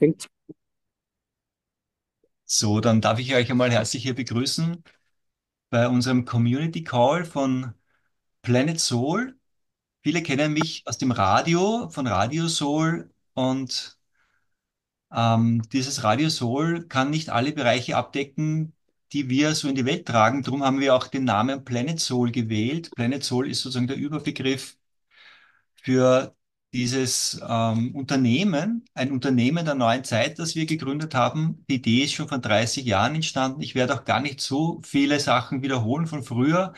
Klingt So, dann darf ich euch einmal herzlich hier begrüßen bei unserem Community Call von Planet Soul. Viele kennen mich aus dem Radio, von Radio Soul und ähm, dieses Radio Soul kann nicht alle Bereiche abdecken, die wir so in die Welt tragen. Darum haben wir auch den Namen Planet Soul gewählt. Planet Soul ist sozusagen der Überbegriff für dieses ähm, Unternehmen, ein Unternehmen der neuen Zeit, das wir gegründet haben. Die Idee ist schon vor 30 Jahren entstanden. Ich werde auch gar nicht so viele Sachen wiederholen von früher.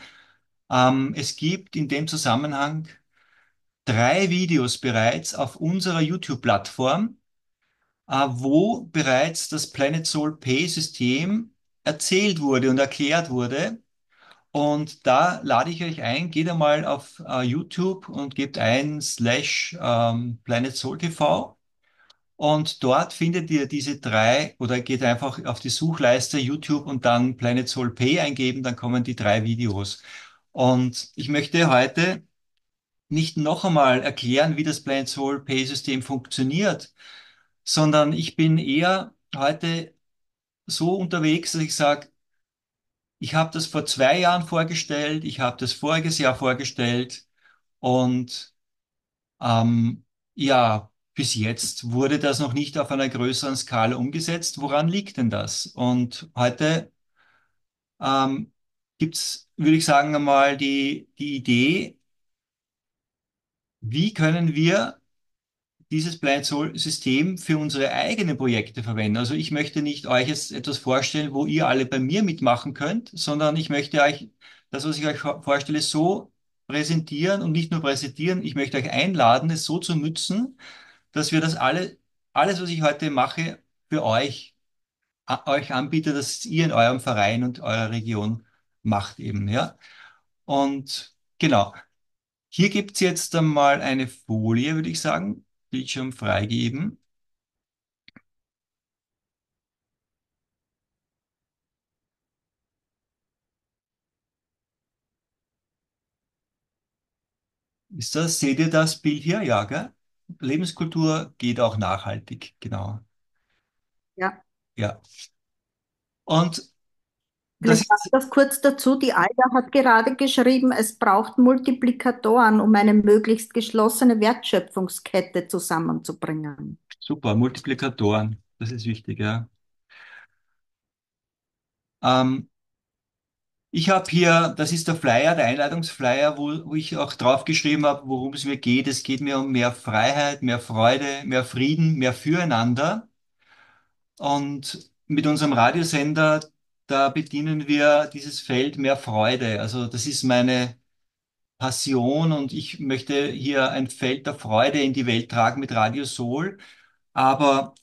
Ähm, es gibt in dem Zusammenhang drei Videos bereits auf unserer YouTube-Plattform, äh, wo bereits das Planet Soul Pay System erzählt wurde und erklärt wurde. Und da lade ich euch ein, geht einmal auf äh, YouTube und gebt ein slash ähm, Planet Soul TV. Und dort findet ihr diese drei oder geht einfach auf die Suchleiste YouTube und dann Planet Soul Pay eingeben, dann kommen die drei Videos. Und ich möchte heute nicht noch einmal erklären, wie das Planet Soul Pay System funktioniert, sondern ich bin eher heute so unterwegs, dass ich sage, ich habe das vor zwei Jahren vorgestellt, ich habe das voriges Jahr vorgestellt und ähm, ja, bis jetzt wurde das noch nicht auf einer größeren Skala umgesetzt. Woran liegt denn das? Und heute ähm, gibt's, würde ich sagen, einmal die, die Idee, wie können wir dieses Blind Soul System für unsere eigenen Projekte verwenden. Also ich möchte nicht euch jetzt etwas vorstellen, wo ihr alle bei mir mitmachen könnt, sondern ich möchte euch das, was ich euch vorstelle, so präsentieren und nicht nur präsentieren. Ich möchte euch einladen, es so zu nutzen, dass wir das alle, alles, was ich heute mache, für euch, euch anbiete, dass ihr in eurem Verein und eurer Region macht eben, ja. Und genau. Hier gibt's jetzt einmal eine Folie, würde ich sagen. Bildschirm freigeben. Ist das, seht ihr das Bild hier? Ja, gell? Lebenskultur geht auch nachhaltig, genau. Ja, Ja. Und das sage ich ist das kurz dazu. Die Alda hat gerade geschrieben, es braucht Multiplikatoren, um eine möglichst geschlossene Wertschöpfungskette zusammenzubringen. super, Multiplikatoren, das ist wichtig, ja. Ähm, ich habe hier, das ist der Flyer, der Einladungsflyer, wo, wo ich auch draufgeschrieben habe, worum es mir geht. Es geht mir um mehr Freiheit, mehr Freude, mehr Frieden, mehr Füreinander. Und mit unserem Radiosender, da bedienen wir dieses Feld mehr Freude. Also das ist meine Passion und ich möchte hier ein Feld der Freude in die Welt tragen mit Radio Soul. Aber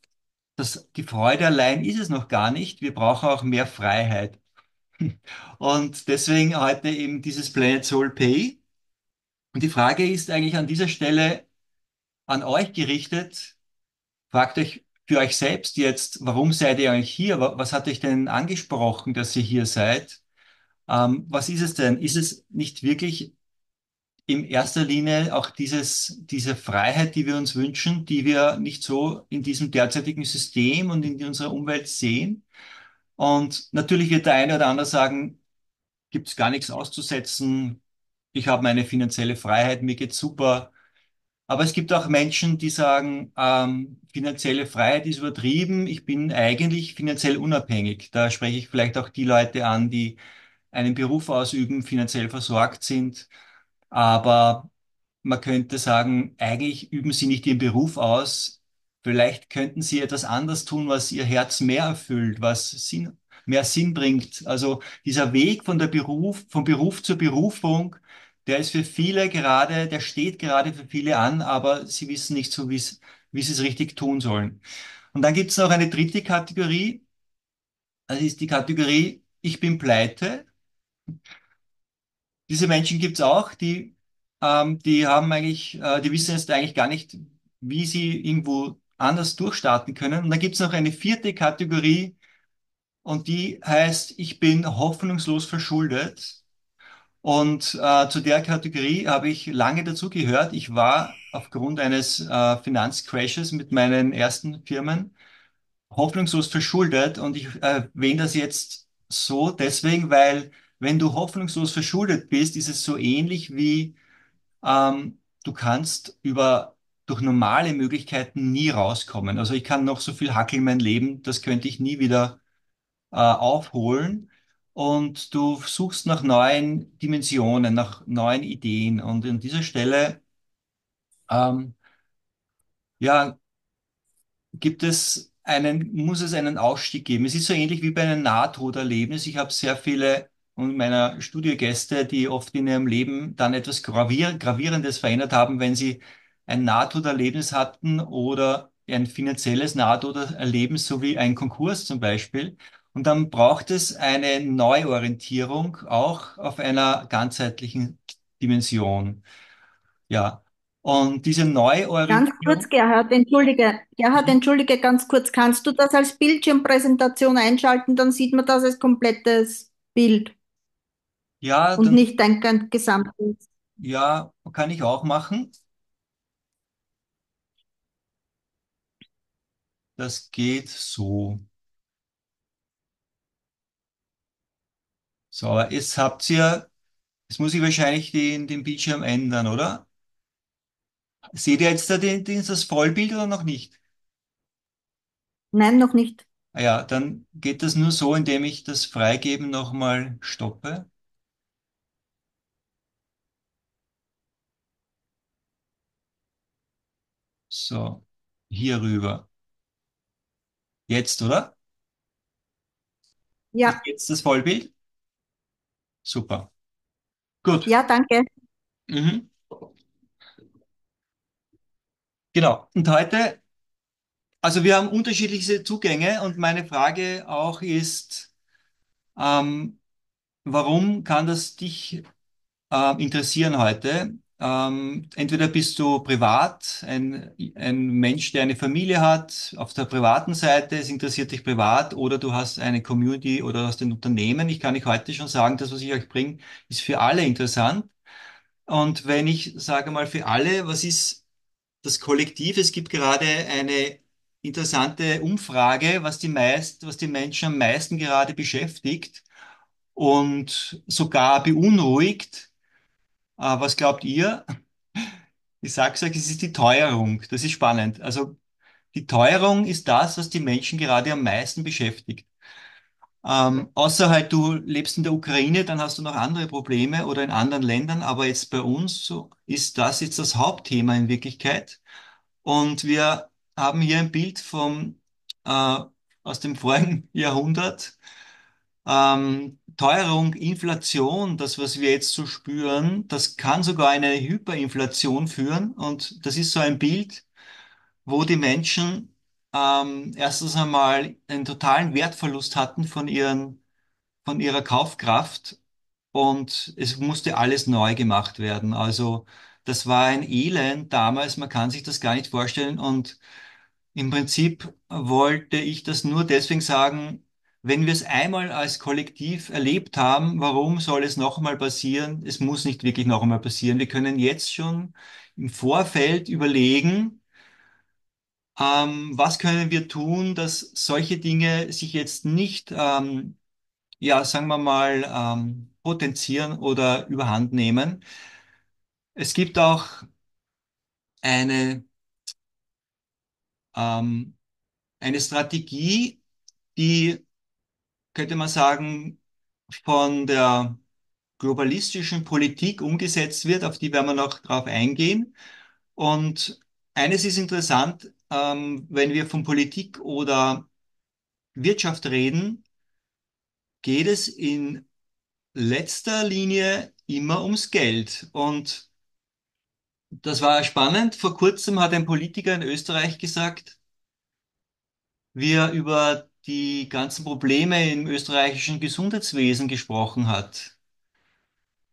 das, die Freude allein ist es noch gar nicht. Wir brauchen auch mehr Freiheit. Und deswegen heute eben dieses Planet Soul Pay. Und die Frage ist eigentlich an dieser Stelle an euch gerichtet. Fragt euch für euch selbst jetzt, warum seid ihr eigentlich hier? Wa- Was hat euch denn angesprochen, dass ihr hier seid? Ähm, was ist es denn? Ist es nicht wirklich in erster Linie auch dieses, diese Freiheit, die wir uns wünschen, die wir nicht so in diesem derzeitigen System und in unserer Umwelt sehen? Und natürlich wird der eine oder andere sagen, gibt es gar nichts auszusetzen. Ich habe meine finanzielle Freiheit, mir geht's super. Aber es gibt auch Menschen, die sagen, ähm, finanzielle Freiheit ist übertrieben. Ich bin eigentlich finanziell unabhängig. Da spreche ich vielleicht auch die Leute an, die einen Beruf ausüben, finanziell versorgt sind. Aber man könnte sagen, eigentlich üben sie nicht ihren Beruf aus. Vielleicht könnten sie etwas anderes tun, was ihr Herz mehr erfüllt, was Sinn, mehr Sinn bringt. Also dieser Weg von der Beruf, vom Beruf zur Berufung, der ist für viele gerade, der steht gerade für viele an, aber sie wissen nicht so, wie sie es richtig tun sollen. Und dann gibt es noch eine dritte Kategorie. Das ist die Kategorie, ich bin pleite. Diese Menschen gibt es auch, die, ähm, die haben eigentlich, äh, die wissen jetzt eigentlich gar nicht, wie sie irgendwo anders durchstarten können. Und dann gibt es noch eine vierte Kategorie und die heißt, ich bin hoffnungslos verschuldet. Und äh, zu der Kategorie habe ich lange dazugehört. Ich war aufgrund eines äh, Finanzcrashes mit meinen ersten Firmen hoffnungslos verschuldet. Und ich erwähne das jetzt so deswegen, weil wenn du hoffnungslos verschuldet bist, ist es so ähnlich wie ähm, du kannst über durch normale Möglichkeiten nie rauskommen. Also ich kann noch so viel Hackel in mein Leben, das könnte ich nie wieder äh, aufholen. Und du suchst nach neuen Dimensionen, nach neuen Ideen. Und an dieser Stelle, ähm, ja, gibt es einen, muss es einen Ausstieg geben. Es ist so ähnlich wie bei einem Nahtoderlebnis. Ich habe sehr viele und meiner Studiogäste, die oft in ihrem Leben dann etwas gravier Gravierendes verändert haben, wenn sie ein Nahtoderlebnis hatten oder ein finanzielles Nahtoderlebnis, so wie ein Konkurs zum Beispiel. Und dann braucht es eine Neuorientierung auch auf einer ganzheitlichen Dimension. Ja. Und diese Ganz kurz, Neuorientierung, Gerhard, entschuldige, Gerhard, entschuldige, ganz kurz. Kannst du das als Bildschirmpräsentation einschalten? Dann sieht man das als komplettes Bild ja, und dann nicht dein gesamtes. Ja, kann ich auch machen. Das geht so. So, aber jetzt habt ihr, jetzt muss ich wahrscheinlich den, den Bildschirm ändern, oder? Seht ihr jetzt da den, den, das Vollbild oder noch nicht? Nein, noch nicht. Ah ja, dann geht das nur so, indem ich das Freigeben nochmal stoppe. So, hier rüber. Jetzt, oder? Ist Ja, jetzt das Vollbild? Super. Gut. ja, danke. Mhm. Genau. Und heute, also wir haben unterschiedliche Zugänge und meine Frage auch ist, ähm, Warum kann das dich äh, interessieren heute? Ähm, entweder bist du privat, ein, ein Mensch, der eine Familie hat, auf der privaten Seite, es interessiert dich privat, oder du hast eine Community oder hast ein Unternehmen. Ich kann euch heute schon sagen, das, was ich euch bringe, ist für alle interessant. Und wenn ich sage mal für alle, was ist das Kollektiv? Es gibt gerade eine interessante Umfrage, was die meist, was die Menschen am meisten gerade beschäftigt und sogar beunruhigt. Äh, was glaubt ihr? Ich sag's euch, es ist die Teuerung. Das ist spannend. Also die Teuerung ist das, was die Menschen gerade am meisten beschäftigt. Ähm, außer halt du lebst in der Ukraine, dann hast du noch andere Probleme oder in anderen Ländern, aber jetzt bei uns so ist das jetzt das Hauptthema in Wirklichkeit. Und wir haben hier ein Bild vom, äh, aus dem vorigen Jahrhundert. Ähm, Teuerung, Inflation, das, was wir jetzt so spüren, das kann sogar in eine Hyperinflation führen. Und das ist so ein Bild, wo die Menschen ähm, erstens einmal einen totalen Wertverlust hatten von ihren, von ihrer Kaufkraft und es musste alles neu gemacht werden. Also das war ein Elend damals, man kann sich das gar nicht vorstellen. Und im Prinzip wollte ich das nur deswegen sagen, wenn wir es einmal als Kollektiv erlebt haben, warum soll es noch einmal passieren? Es muss nicht wirklich noch einmal passieren. Wir können jetzt schon im Vorfeld überlegen, ähm, was können wir tun, dass solche Dinge sich jetzt nicht, ähm, ja, sagen wir mal, ähm, potenzieren oder überhand nehmen. Es gibt auch eine, ähm, eine Strategie, die könnte man sagen, von der globalistischen Politik umgesetzt wird, auf die werden wir noch drauf eingehen. Und eines ist interessant, ähm, wenn wir von Politik oder Wirtschaft reden, geht es in letzter Linie immer ums Geld. Und das war spannend. Vor kurzem hat ein Politiker in Österreich gesagt, wie er über die ganzen Probleme im österreichischen Gesundheitswesen gesprochen hat.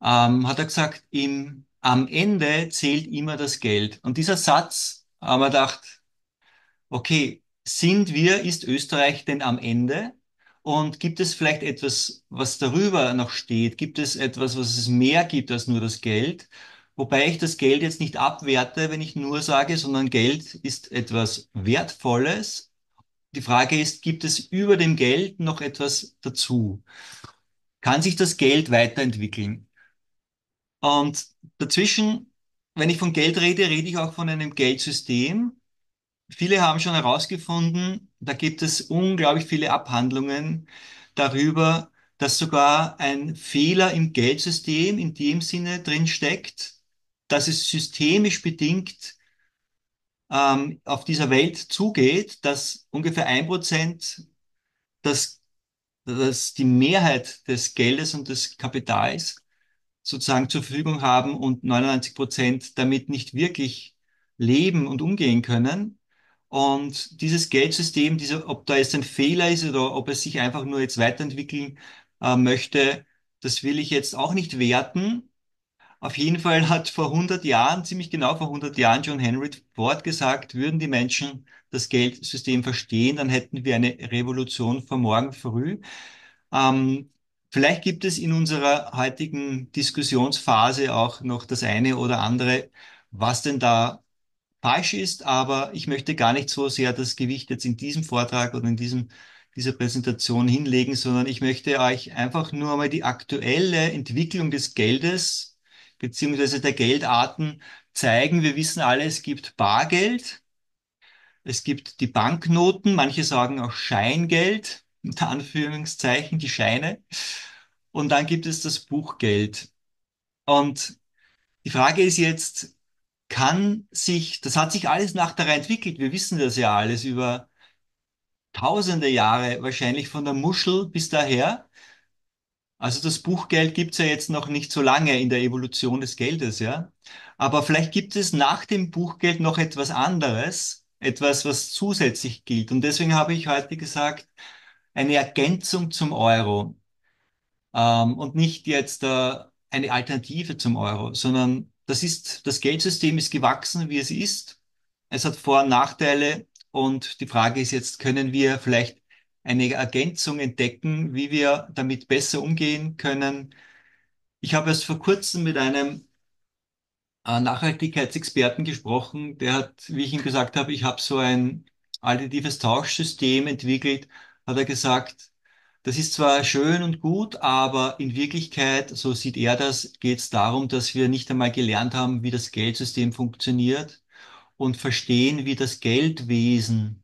ähm, hat er gesagt, im, am Ende zählt immer das Geld. Und dieser Satz, haben wir gedacht, okay, sind wir, ist Österreich denn am Ende? Und gibt es vielleicht etwas, was darüber noch steht? Gibt es etwas, was es mehr gibt als nur das Geld? Wobei ich das Geld jetzt nicht abwerte, wenn ich nur sage, sondern Geld ist etwas Wertvolles. Die Frage ist, gibt es über dem Geld noch etwas dazu? Kann sich das Geld weiterentwickeln? Und dazwischen, wenn ich von Geld rede, rede ich auch von einem Geldsystem. Viele haben schon herausgefunden, da gibt es unglaublich viele Abhandlungen darüber, dass sogar ein Fehler im Geldsystem in dem Sinne drin steckt, dass es systemisch bedingt ähm, auf dieser Welt zugeht, dass ungefähr ein Prozent das, das die Mehrheit des Geldes und des Kapitals sozusagen zur Verfügung haben und 99 Prozent damit nicht wirklich leben und umgehen können. Und dieses Geldsystem, dieser, ob da jetzt ein Fehler ist oder ob es sich einfach nur jetzt weiterentwickeln äh, möchte, das will ich jetzt auch nicht werten. Auf jeden Fall hat vor 100 Jahren, ziemlich genau vor 100 Jahren, John Henry Ford gesagt, würden die Menschen das Geldsystem verstehen, dann hätten wir eine Revolution vor morgen früh. Ähm, vielleicht gibt es in unserer heutigen Diskussionsphase auch noch das eine oder andere, was denn da falsch ist, aber ich möchte gar nicht so sehr das Gewicht jetzt in diesem Vortrag oder in diesem, dieser Präsentation hinlegen, sondern ich möchte euch einfach nur einmal die aktuelle Entwicklung des Geldes beziehungsweise der Geldarten zeigen. Wir wissen alle, es gibt Bargeld, es gibt die Banknoten, manche sagen auch Scheingeld, unter Anführungszeichen, die Scheine. Und dann gibt es das Buchgeld. Und die Frage ist jetzt, kann sich, das hat sich alles nachher entwickelt. Wir wissen das ja alles über tausende Jahre, wahrscheinlich von der Muschel bis daher. Also das Buchgeld gibt's ja jetzt noch nicht so lange in der Evolution des Geldes, ja. Aber vielleicht gibt es nach dem Buchgeld noch etwas anderes, etwas, was zusätzlich gilt. Und deswegen habe ich heute gesagt, eine Ergänzung zum Euro. Ähm, und nicht jetzt äh, eine Alternative zum Euro, sondern das ist, das Geldsystem ist gewachsen, wie es ist. Es hat Vor- und Nachteile. Und die Frage ist jetzt, können wir vielleicht eine Ergänzung entdecken, wie wir damit besser umgehen können? Ich habe erst vor kurzem mit einem äh, Nachhaltigkeitsexperten gesprochen, der hat, wie ich ihm gesagt habe, ich habe so ein additives Tauschsystem entwickelt, hat er gesagt, das ist zwar schön und gut, aber in Wirklichkeit, so sieht er das, geht es darum, dass wir nicht einmal gelernt haben, wie das Geldsystem funktioniert und verstehen, wie das Geldwesen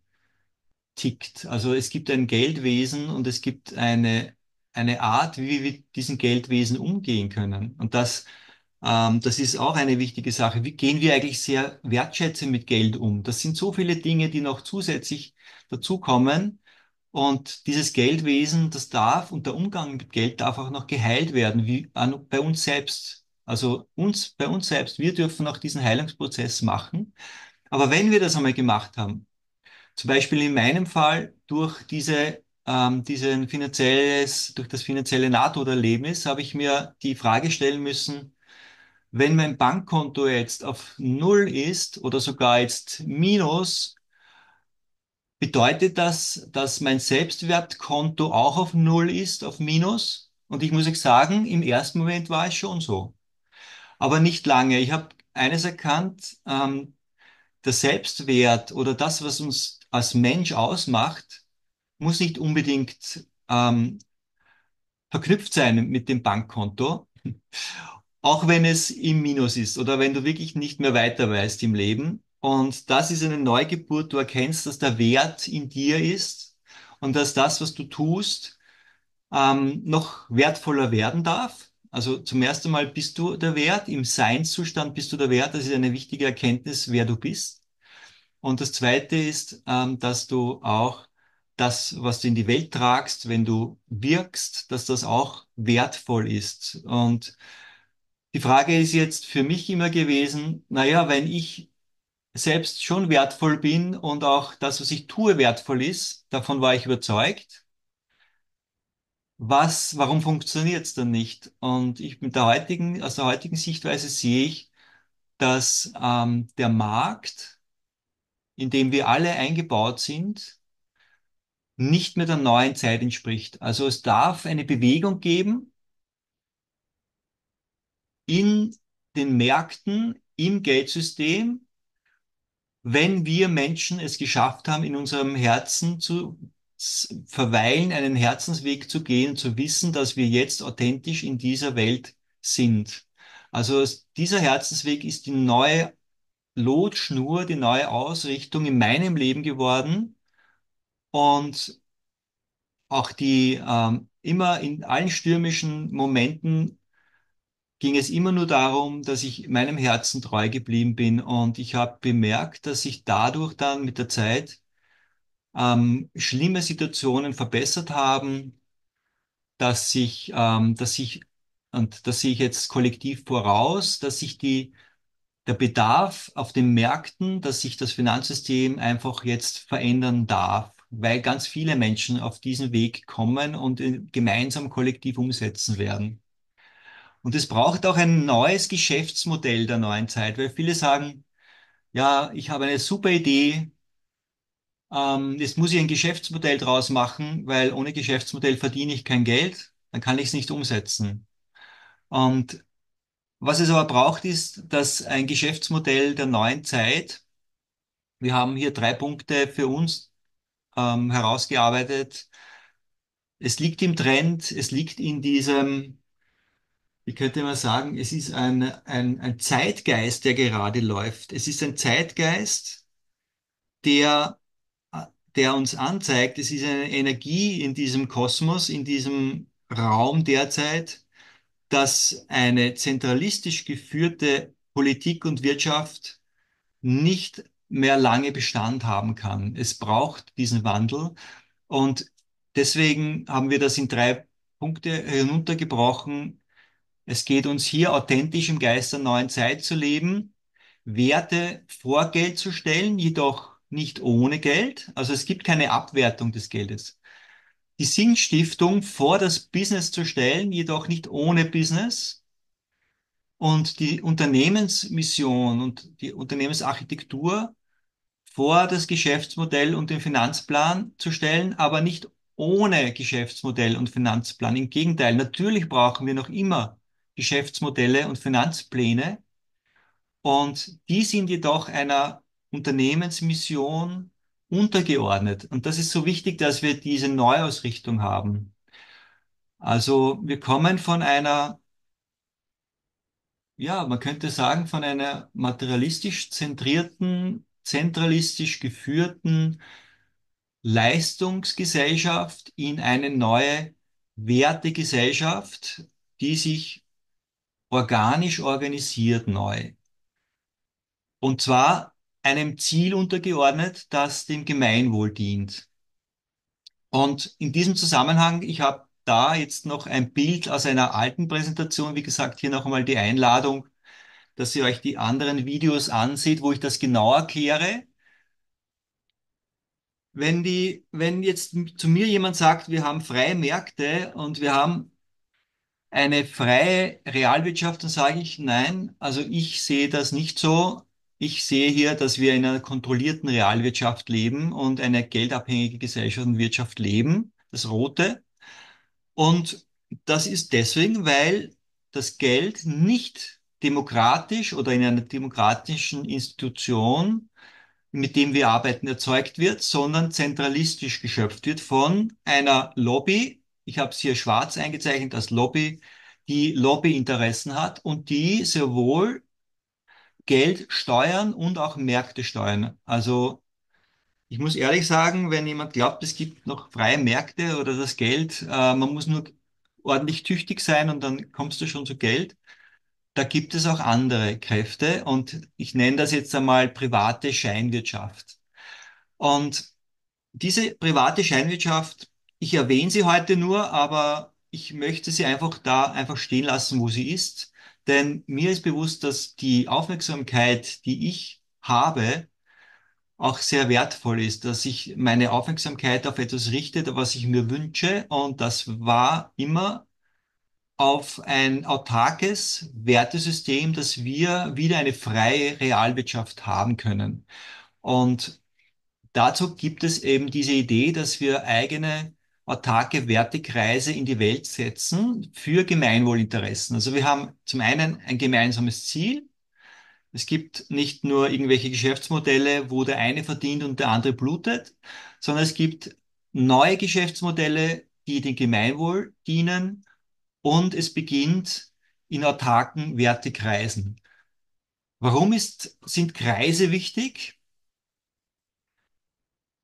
tickt. Also es gibt ein Geldwesen und es gibt eine, eine Art, wie wir mit diesem Geldwesen umgehen können. Und das, ähm, das ist auch eine wichtige Sache. Wie gehen wir eigentlich sehr wertschätzend mit Geld um? Das sind so viele Dinge, die noch zusätzlich dazukommen. Und dieses Geldwesen, das darf und der Umgang mit Geld darf auch noch geheilt werden, wie an, bei uns selbst. Also uns, bei uns selbst, wir dürfen auch diesen Heilungsprozess machen. Aber wenn wir das einmal gemacht haben, zum Beispiel in meinem Fall durch diese, ähm, diesen finanzielles, durch das finanzielle Nahtoderlebnis habe ich mir die Frage stellen müssen, wenn mein Bankkonto jetzt auf Null ist oder sogar jetzt Minus, bedeutet das, dass mein Selbstwertkonto auch auf Null ist, auf Minus? Und ich muss euch sagen, im ersten Moment war es schon so. Aber nicht lange. Ich habe eines erkannt, ähm, der Selbstwert oder das, was uns als Mensch ausmacht, muss nicht unbedingt ähm, verknüpft sein mit dem Bankkonto, auch wenn es im Minus ist oder wenn du wirklich nicht mehr weiter weißt im Leben. Und das ist eine Neugeburt. Du erkennst, dass der Wert in dir ist und dass das, was du tust, ähm, noch wertvoller werden darf. Also zum ersten Mal bist du der Wert, im Seinszustand bist du der Wert. Das ist eine wichtige Erkenntnis, wer du bist. Und das Zweite ist, ähm, dass du auch das, was du in die Welt tragst, wenn du wirkst, dass das auch wertvoll ist. Und die Frage ist jetzt für mich immer gewesen, naja, wenn ich selbst schon wertvoll bin und auch das, was ich tue, wertvoll ist, davon war ich überzeugt. Was, warum funktioniert es dann nicht? Und ich mit der heutigen, aus der heutigen Sichtweise sehe ich, dass ähm, der Markt in dem wir alle eingebaut sind, nicht mehr der neuen Zeit entspricht. Also es darf eine Bewegung geben in den Märkten, im Geldsystem, wenn wir Menschen es geschafft haben, in unserem Herzen zu verweilen, einen Herzensweg zu gehen, zu wissen, dass wir jetzt authentisch in dieser Welt sind. Also es- dieser Herzensweg ist die neue Lotschnur, die neue Ausrichtung in meinem Leben geworden. Und auch die ähm, immer in allen stürmischen Momenten ging es immer nur darum, dass ich meinem Herzen treu geblieben bin. Und ich habe bemerkt, dass sich dadurch dann mit der Zeit ähm, schlimme Situationen verbessert haben, dass sich, ähm, dass sich, und das sehe ich jetzt kollektiv voraus, dass sich die, der Bedarf auf den Märkten, dass sich das Finanzsystem einfach jetzt verändern darf, weil ganz viele Menschen auf diesen Weg kommen und äh, gemeinsam kollektiv umsetzen werden. Und es braucht auch ein neues Geschäftsmodell der neuen Zeit, weil viele sagen, ja, ich habe eine super Idee, ähm, jetzt muss ich ein Geschäftsmodell draus machen, weil ohne Geschäftsmodell verdiene ich kein Geld, dann kann ich es nicht umsetzen. Und was es aber braucht, ist, dass ein Geschäftsmodell der neuen Zeit, wir haben hier drei Punkte für uns ähm, herausgearbeitet. Es liegt im Trend, es liegt in diesem, wie könnte man sagen, es ist ein, ein, ein Zeitgeist, der gerade läuft. Es ist ein Zeitgeist, der, der uns anzeigt, es ist eine Energie in diesem Kosmos, in diesem Raum derzeit, dass eine zentralistisch geführte Politik und Wirtschaft nicht mehr lange Bestand haben kann. Es braucht diesen Wandel und deswegen haben wir das in drei Punkte heruntergebrochen. Es geht uns hier authentisch im Geist der neuen Zeit zu leben, Werte vor Geld zu stellen, jedoch nicht ohne Geld. Also es gibt keine Abwertung des Geldes. Die Sinnstiftung vor das Business zu stellen, jedoch nicht ohne Business. Und die Unternehmensmission und die Unternehmensarchitektur vor das Geschäftsmodell und den Finanzplan zu stellen, aber nicht ohne Geschäftsmodell und Finanzplan. Im Gegenteil, natürlich brauchen wir noch immer Geschäftsmodelle und Finanzpläne und die sind jedoch einer Unternehmensmission untergeordnet. Und das ist so wichtig, dass wir diese Neuausrichtung haben. Also wir kommen von einer, ja, man könnte sagen, von einer materialistisch zentrierten, zentralistisch geführten Leistungsgesellschaft in eine neue Wertegesellschaft, die sich organisch organisiert neu. Und zwar einem Ziel untergeordnet, das dem Gemeinwohl dient. Und in diesem Zusammenhang, ich habe da jetzt noch ein Bild aus einer alten Präsentation. Wie gesagt, hier noch einmal die Einladung, dass ihr euch die anderen Videos anseht, wo ich das genau erkläre. Wenn die, wenn jetzt zu mir jemand sagt, wir haben freie Märkte und wir haben eine freie Realwirtschaft, dann sage ich nein. Also ich sehe das nicht so. Ich sehe hier, dass wir in einer kontrollierten Realwirtschaft leben und eine geldabhängige Gesellschaft und Wirtschaft leben, das Rote. Und das ist deswegen, weil das Geld nicht demokratisch oder in einer demokratischen Institution, mit dem wir arbeiten, erzeugt wird, sondern zentralistisch geschöpft wird von einer Lobby. Ich habe es hier schwarz eingezeichnet als Lobby, die Lobbyinteressen hat und die sowohl Geld steuern und auch Märkte steuern. Also ich muss ehrlich sagen, wenn jemand glaubt, es gibt noch freie Märkte oder das Geld, äh, man muss nur ordentlich tüchtig sein und dann kommst du schon zu Geld. Da gibt es auch andere Kräfte und ich nenne das jetzt einmal private Scheinwirtschaft. Und diese private Scheinwirtschaft, ich erwähne sie heute nur, aber ich möchte sie einfach da einfach stehen lassen, wo sie ist. Denn mir ist bewusst, dass die Aufmerksamkeit, die ich habe, auch sehr wertvoll ist, dass ich meine Aufmerksamkeit auf etwas richte, was ich mir wünsche. Und das war immer auf ein autarkes Wertesystem, dass wir wieder eine freie Realwirtschaft haben können. Und dazu gibt es eben diese Idee, dass wir eigene autarke Wertekreise in die Welt setzen für Gemeinwohlinteressen. Also wir haben zum einen ein gemeinsames Ziel. Es gibt nicht nur irgendwelche Geschäftsmodelle, wo der eine verdient und der andere blutet, sondern es gibt neue Geschäftsmodelle, die dem Gemeinwohl dienen und es beginnt in autarken Wertekreisen. Warum ist, sind Kreise wichtig?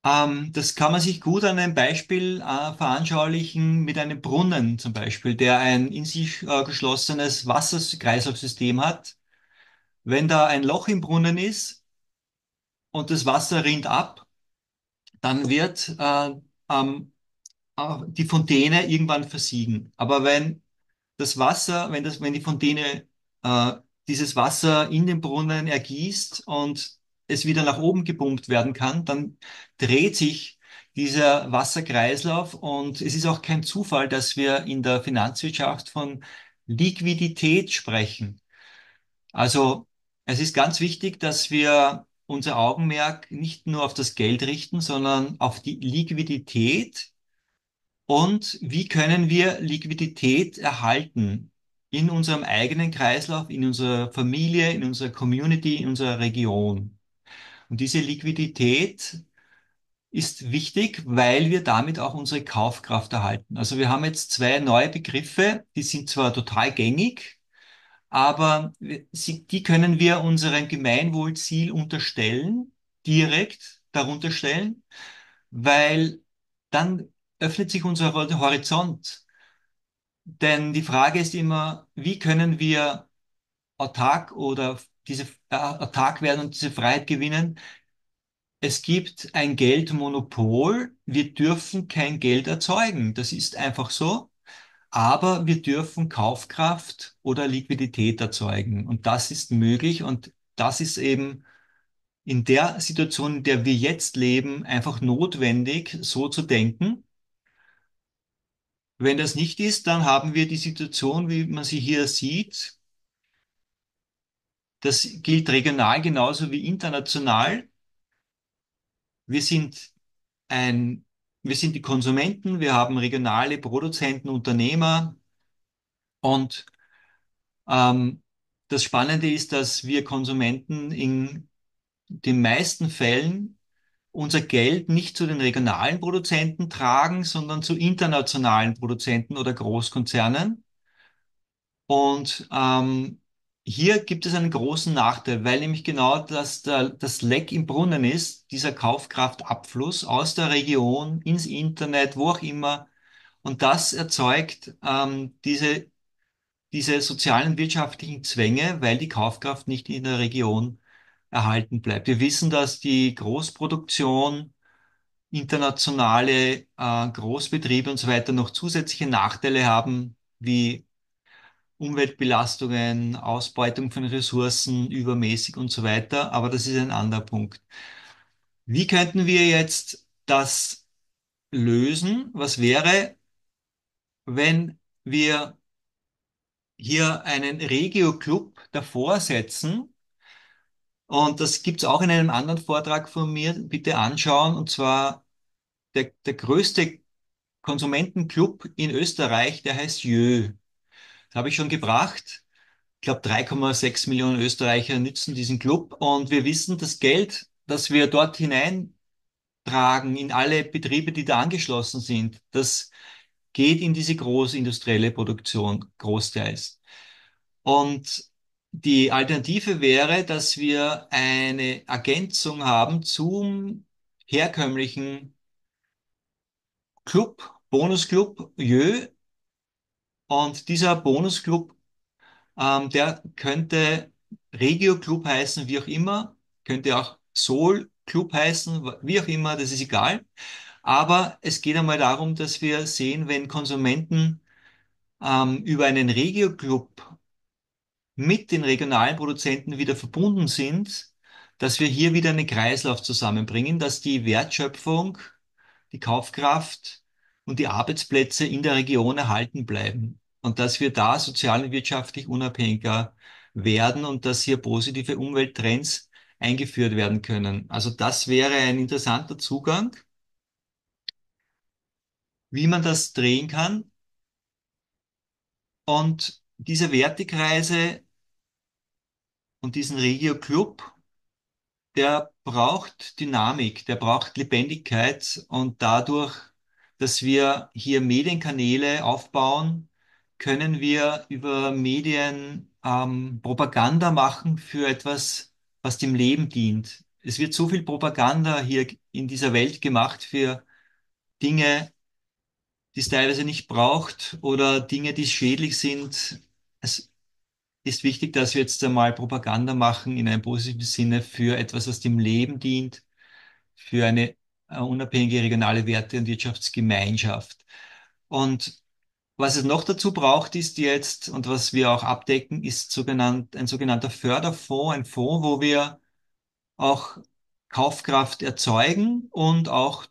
Ähm, das kann man sich gut an einem Beispiel äh, veranschaulichen mit einem Brunnen zum Beispiel, der ein in sich äh, geschlossenes Wasserkreislaufsystem hat. Wenn da ein Loch im Brunnen ist und das Wasser rinnt ab, dann wird äh, ähm, äh, die Fontäne irgendwann versiegen. Aber wenn das Wasser, wenn das, wenn die Fontäne äh, dieses Wasser in den Brunnen ergießt und es wieder nach oben gepumpt werden kann, dann dreht sich dieser Wasserkreislauf und es ist auch kein Zufall, dass wir in der Finanzwirtschaft von Liquidität sprechen. Also es ist ganz wichtig, dass wir unser Augenmerk nicht nur auf das Geld richten, sondern auf die Liquidität und wie können wir Liquidität erhalten in unserem eigenen Kreislauf, in unserer Familie, in unserer Community, in unserer Region. Und diese Liquidität ist wichtig, weil wir damit auch unsere Kaufkraft erhalten. Also wir haben jetzt zwei neue Begriffe, die sind zwar total gängig, aber sie, die können wir unserem Gemeinwohlziel unterstellen, direkt darunter stellen, weil dann öffnet sich unser Horizont. Denn die Frage ist immer, wie können wir autark oder diese äh, autark werden und diese Freiheit gewinnen? Es gibt ein Geldmonopol. Wir dürfen kein Geld erzeugen. Das ist einfach so. Aber wir dürfen Kaufkraft oder Liquidität erzeugen. Und das ist möglich. Und das ist eben in der Situation, in der wir jetzt leben, einfach notwendig, so zu denken. Wenn das nicht ist, dann haben wir die Situation, wie man sie hier sieht. Das gilt regional genauso wie international. Wir sind ein, wir sind die Konsumenten, wir haben regionale Produzenten, Unternehmer und ähm, das Spannende ist, dass wir Konsumenten in den meisten Fällen unser Geld nicht zu den regionalen Produzenten tragen, sondern zu internationalen Produzenten oder Großkonzernen. Und ähm, hier gibt es einen großen Nachteil, weil nämlich genau das, der, das Leck im Brunnen ist, dieser Kaufkraftabfluss aus der Region ins Internet, wo auch immer. Und das erzeugt ähm, diese, diese sozialen wirtschaftlichen Zwänge, weil die Kaufkraft nicht in der Region erhalten bleibt. Wir wissen, dass die Großproduktion, internationale äh, Großbetriebe und so weiter noch zusätzliche Nachteile haben, wie Umweltbelastungen, Ausbeutung von Ressourcen übermäßig und so weiter. Aber das ist ein anderer Punkt. Wie könnten wir jetzt das lösen? Was wäre, wenn wir hier einen Regio-Club davor setzen? Und das gibt es auch in einem anderen Vortrag von mir. Bitte anschauen. Und zwar der, der größte Konsumentenclub in Österreich, der heißt Jö. Habe ich schon gebracht. Ich glaube, 3,6 Millionen Österreicher nützen diesen Club. Und wir wissen, das Geld, das wir dort hineintragen in alle Betriebe, die da angeschlossen sind, das geht in diese großindustrielle Produktion großteils. Und die Alternative wäre, dass wir eine Ergänzung haben zum herkömmlichen Club, Bonusclub Jö. Und dieser Bonusclub, ähm, der könnte Regio Club heißen, wie auch immer, könnte auch Soul Club heißen, wie auch immer, das ist egal. Aber es geht einmal darum, dass wir sehen, wenn Konsumenten ähm, über einen Regio Club mit den regionalen Produzenten wieder verbunden sind, dass wir hier wieder einen Kreislauf zusammenbringen, dass die Wertschöpfung, die Kaufkraft und die Arbeitsplätze in der Region erhalten bleiben und dass wir da sozial und wirtschaftlich unabhängiger werden und dass hier positive Umwelttrends eingeführt werden können. Also das wäre ein interessanter Zugang, wie man das drehen kann. Und diese Wertekreise und diesen Regio Club, der braucht Dynamik, der braucht Lebendigkeit und dadurch, dass wir hier Medienkanäle aufbauen, können wir über Medien ähm, Propaganda machen für etwas, was dem Leben dient. Es wird so viel Propaganda hier in dieser Welt gemacht für Dinge, die es teilweise nicht braucht oder Dinge, die schädlich sind. Es ist wichtig, dass wir jetzt einmal Propaganda machen in einem positiven Sinne für etwas, was dem Leben dient, für eine äh, unabhängige regionale Werte- und Wirtschaftsgemeinschaft. Und was es noch dazu braucht, ist jetzt, und was wir auch abdecken, ist sogenannt, ein sogenannter Förderfonds, ein Fonds, wo wir auch Kaufkraft erzeugen und auch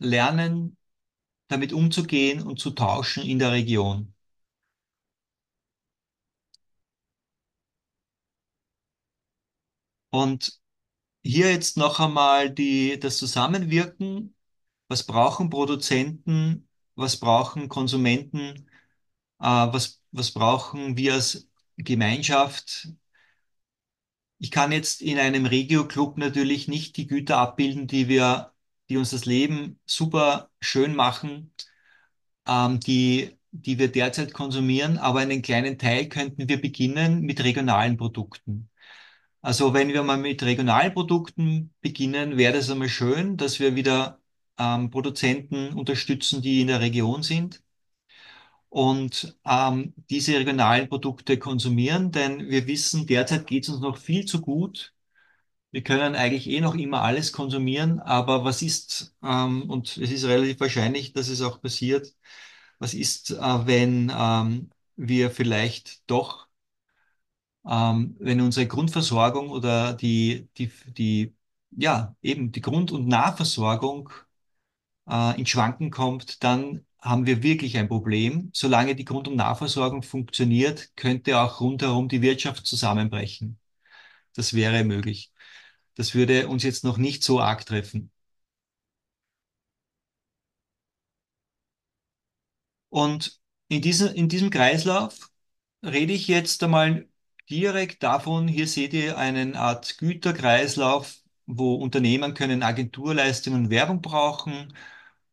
lernen, damit umzugehen und zu tauschen in der Region. Und hier jetzt noch einmal die, das Zusammenwirken. Was brauchen Produzenten? Was brauchen Konsumenten? Äh, was, was brauchen wir als Gemeinschaft? Ich kann jetzt in einem Regio-Club natürlich nicht die Güter abbilden, die wir, die uns das Leben super schön machen, ähm, die, die wir derzeit konsumieren, aber einen kleinen Teil könnten wir beginnen mit regionalen Produkten. Also wenn wir mal mit regionalen Produkten beginnen, wäre das einmal schön, dass wir wieder ähm, Produzenten unterstützen, die in der Region sind und ähm, diese regionalen Produkte konsumieren, denn wir wissen, derzeit geht es uns noch viel zu gut. Wir können eigentlich eh noch immer alles konsumieren, aber was ist, ähm, und es ist relativ wahrscheinlich, dass es auch passiert, was ist, äh, wenn ähm, wir vielleicht doch ähm, wenn unsere Grundversorgung oder die, die, die, ja, eben die Grund- und Nahversorgung äh, in Schwanken kommt, dann haben wir wirklich ein Problem. Solange die Grund- und Nahversorgung funktioniert, könnte auch rundherum die Wirtschaft zusammenbrechen. Das wäre möglich. Das würde uns jetzt noch nicht so arg treffen. Und in diesem, in diesem Kreislauf rede ich jetzt einmal direkt davon, hier seht ihr eine Art Güterkreislauf, wo Unternehmen können Agenturleistungen und Werbung brauchen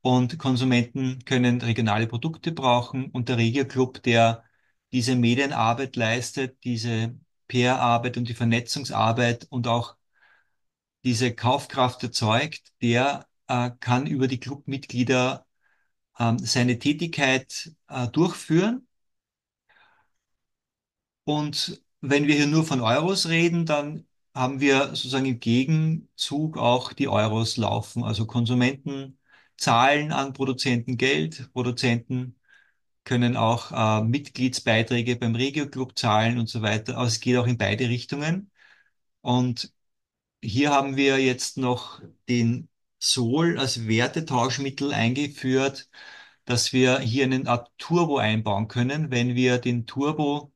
und Konsumenten können regionale Produkte brauchen und der Regio Club, der diese Medienarbeit leistet, diese PR-Arbeit und die Vernetzungsarbeit und auch diese Kaufkraft erzeugt, der äh, kann über die Clubmitglieder ähm, seine Tätigkeit äh, durchführen. Und wenn wir hier nur von Euros reden, dann haben wir sozusagen im Gegenzug auch die Euros laufen. Also Konsumenten zahlen an Produzenten Geld, Produzenten können auch äh, Mitgliedsbeiträge beim Regio-Club zahlen und so weiter. Also es geht auch in beide Richtungen. Und hier haben wir jetzt noch den Sol als Wertetauschmittel eingeführt, dass wir hier einen Art Turbo einbauen können. Wenn wir den Turbo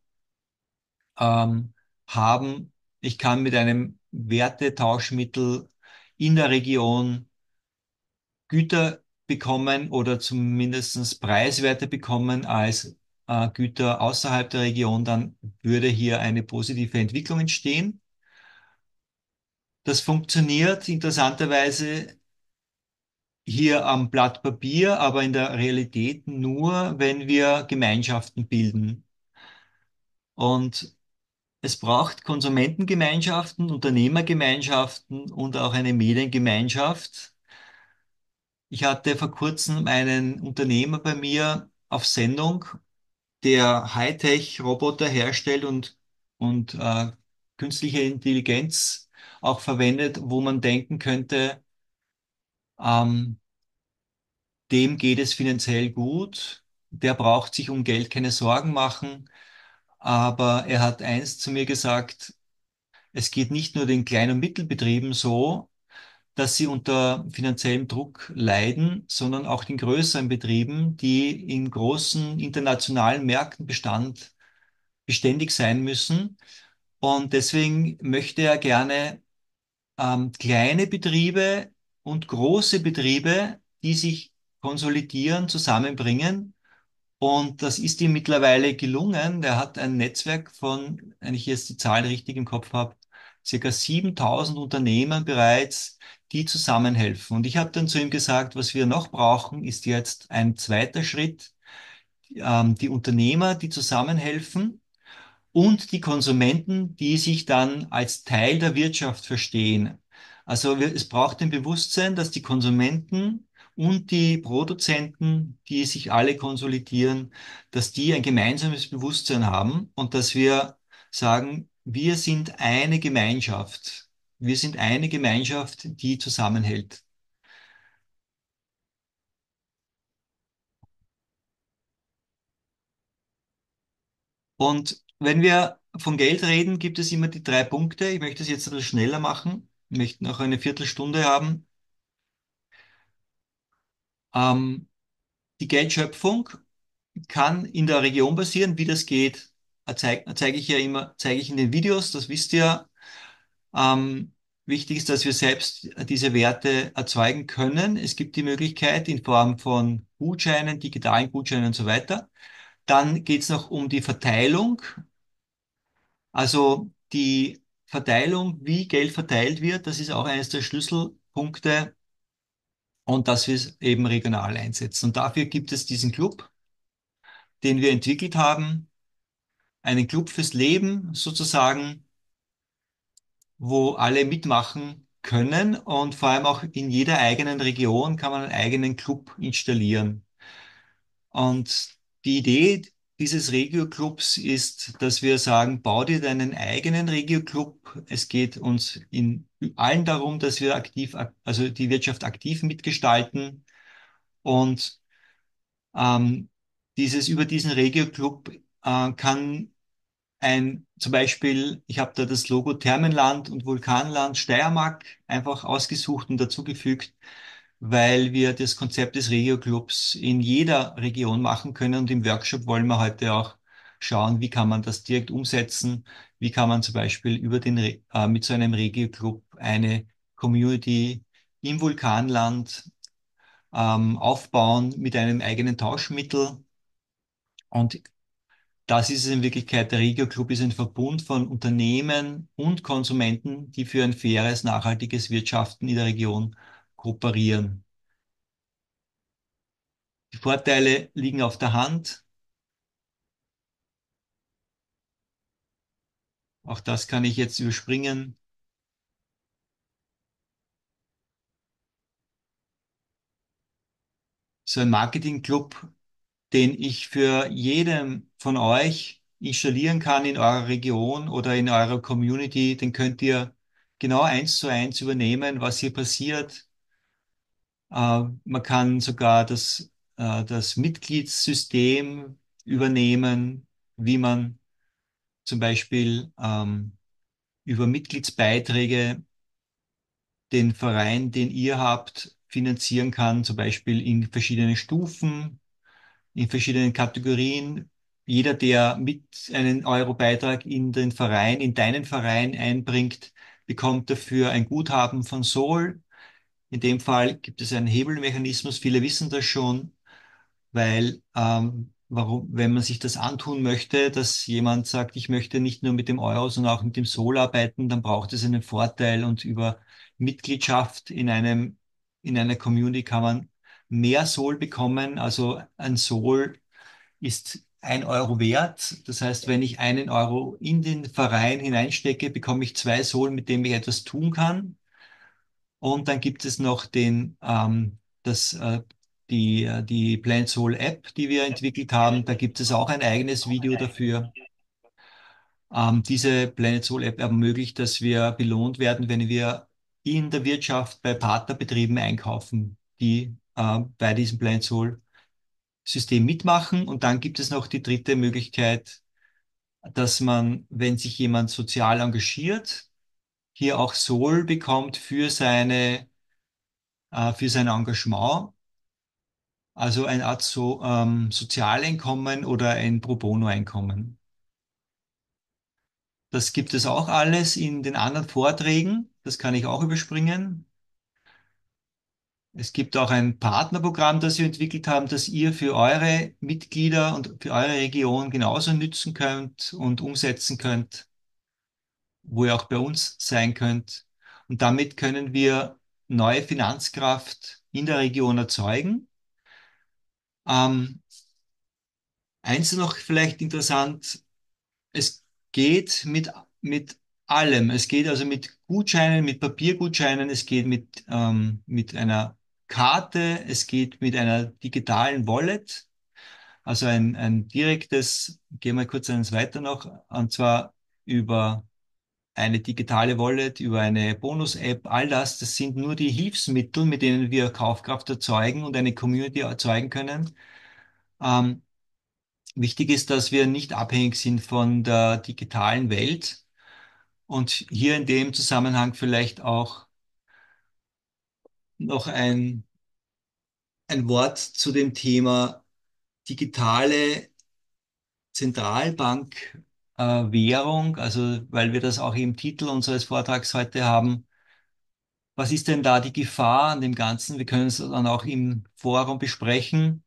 ähm, haben. Ich kann mit einem Wertetauschmittel in der Region Güter bekommen oder zumindest Preiswerte bekommen als äh, Güter außerhalb der Region, dann würde hier eine positive Entwicklung entstehen. Das funktioniert interessanterweise hier am Blatt Papier, aber in der Realität nur, wenn wir Gemeinschaften bilden. Und es braucht Konsumentengemeinschaften, Unternehmergemeinschaften und auch eine Mediengemeinschaft. Ich hatte vor kurzem einen Unternehmer bei mir auf Sendung, der Hightech-Roboter herstellt und, und äh, künstliche Intelligenz auch verwendet, wo man denken könnte, ähm, dem geht es finanziell gut, der braucht sich um Geld keine Sorgen machen. Aber er hat eins zu mir gesagt, es geht nicht nur den Klein- und Mittelbetrieben so, dass sie unter finanziellem Druck leiden, sondern auch den größeren Betrieben, die in großen internationalen Märkten Bestand, beständig sein müssen. Und deswegen möchte er gerne ähm, kleine Betriebe und große Betriebe, die sich konsolidieren, zusammenbringen. Und das ist ihm mittlerweile gelungen. Der hat ein Netzwerk von, wenn ich jetzt die Zahlen richtig im Kopf habe, circa 7000 Unternehmen bereits, die zusammenhelfen. Und ich habe dann zu ihm gesagt, was wir noch brauchen, ist jetzt ein zweiter Schritt, ähm, die Unternehmer, die zusammenhelfen und die Konsumenten, die sich dann als Teil der Wirtschaft verstehen. Also es braucht ein Bewusstsein, dass die Konsumenten und die Produzenten, die sich alle konsolidieren, dass die ein gemeinsames Bewusstsein haben und dass wir sagen, wir sind eine Gemeinschaft. Wir sind eine Gemeinschaft, die zusammenhält. Und wenn wir von Geld reden, gibt es immer die drei Punkte. Ich möchte es jetzt etwas schneller machen. Möchte noch eine Viertelstunde haben. Ähm, die Geldschöpfung kann in der Region passieren. Wie das geht, zeige zeig ich ja immer, zeige ich in den Videos, das wisst ihr. Ähm, wichtig ist, dass wir selbst diese Werte erzeugen können. Es gibt die Möglichkeit in Form von Gutscheinen, digitalen Gutscheinen und so weiter. Dann geht es noch um die Verteilung. Also die Verteilung, wie Geld verteilt wird, das ist auch eines der Schlüsselpunkte und dass wir es eben regional einsetzen. Und dafür gibt es diesen Club, den wir entwickelt haben, einen Club fürs Leben sozusagen, wo alle mitmachen können und vor allem auch in jeder eigenen Region kann man einen eigenen Club installieren. Und die Idee dieses Regio-Clubs ist, dass wir sagen, bau dir deinen eigenen Regio-Club. Es geht uns in allen darum, dass wir aktiv, also die Wirtschaft aktiv mitgestalten und ähm, dieses über diesen Regio-Club äh, kann ein, zum Beispiel, ich habe da das Logo Thermenland und Vulkanland Steiermark einfach ausgesucht und dazugefügt, weil wir das Konzept des Regio-Clubs in jeder Region machen können. Und im Workshop wollen wir heute auch schauen, wie kann man das direkt umsetzen, wie kann man zum Beispiel über den, äh, mit so einem Regio-Club eine Community im Vulkanland ähm, aufbauen mit einem eigenen Tauschmittel. Und das ist es in Wirklichkeit. Der Regio Club ist ein Verbund von Unternehmen und Konsumenten, die für ein faires, nachhaltiges Wirtschaften in der Region kooperieren. Die Vorteile liegen auf der Hand. Auch das kann ich jetzt überspringen. So ein Marketingclub, den ich für jedem von euch installieren kann in eurer Region oder in eurer Community, den könnt ihr genau eins zu eins übernehmen, was hier passiert. Äh, man kann sogar das, äh, das Mitgliedssystem übernehmen, wie man zum Beispiel ähm, über Mitgliedsbeiträge den Verein, den ihr habt, finanzieren kann, zum Beispiel in verschiedenen Stufen, in verschiedenen Kategorien. Jeder, der mit einen Euro-Beitrag in den Verein, in deinen Verein einbringt, bekommt dafür ein Guthaben von Sol. In dem Fall gibt es einen Hebelmechanismus. Viele wissen das schon, weil ähm, warum, wenn man sich das antun möchte, dass jemand sagt, ich möchte nicht nur mit dem Euro, sondern auch mit dem Sol arbeiten, dann braucht es einen Vorteil und über Mitgliedschaft in einem in einer Community kann man mehr Sol bekommen. Also ein Sol ist ein Euro wert. Das heißt, wenn ich einen Euro in den Verein hineinstecke, bekomme ich zwei Sol, mit dem ich etwas tun kann. Und dann gibt es noch den, ähm, das, äh, die, äh, die Planet Soul App, die wir entwickelt haben. Da gibt es auch ein eigenes Video dafür. Ähm, diese Planet Soul App ermöglicht, dass wir belohnt werden, wenn wir in der Wirtschaft bei Partnerbetrieben einkaufen, die äh, bei diesem Planet Soul System mitmachen. Und dann gibt es noch die dritte Möglichkeit, dass man, wenn sich jemand sozial engagiert, hier auch Soul bekommt für seine, äh, für sein Engagement. Also eine Art so, ähm, Sozialeinkommen oder ein Pro Bono-Einkommen. Das gibt es auch alles in den anderen Vorträgen. Das kann ich auch überspringen. Es gibt auch ein Partnerprogramm, das wir entwickelt haben, das ihr für eure Mitglieder und für eure Region genauso nützen könnt und umsetzen könnt, wo ihr auch bei uns sein könnt. Und damit können wir neue Finanzkraft in der Region erzeugen. Ähm, eins noch vielleicht interessant, es geht mit, mit allem. Es geht also mit Gutscheinen, mit Papiergutscheinen, es geht mit, ähm, mit einer Karte, es geht mit einer digitalen Wallet, also ein, ein direktes, gehen wir kurz eins weiter noch, und zwar über eine digitale Wallet, über eine Bonus-App, all das, das sind nur die Hilfsmittel, mit denen wir Kaufkraft erzeugen und eine Community erzeugen können. Ähm, wichtig ist, dass wir nicht abhängig sind von der digitalen Welt und hier in dem Zusammenhang vielleicht auch noch ein, ein Wort zu dem Thema digitale Zentralbank, äh, Währung, also weil wir das auch im Titel unseres Vortrags heute haben. Was ist denn da die Gefahr an dem Ganzen? Wir können es dann auch im Forum besprechen.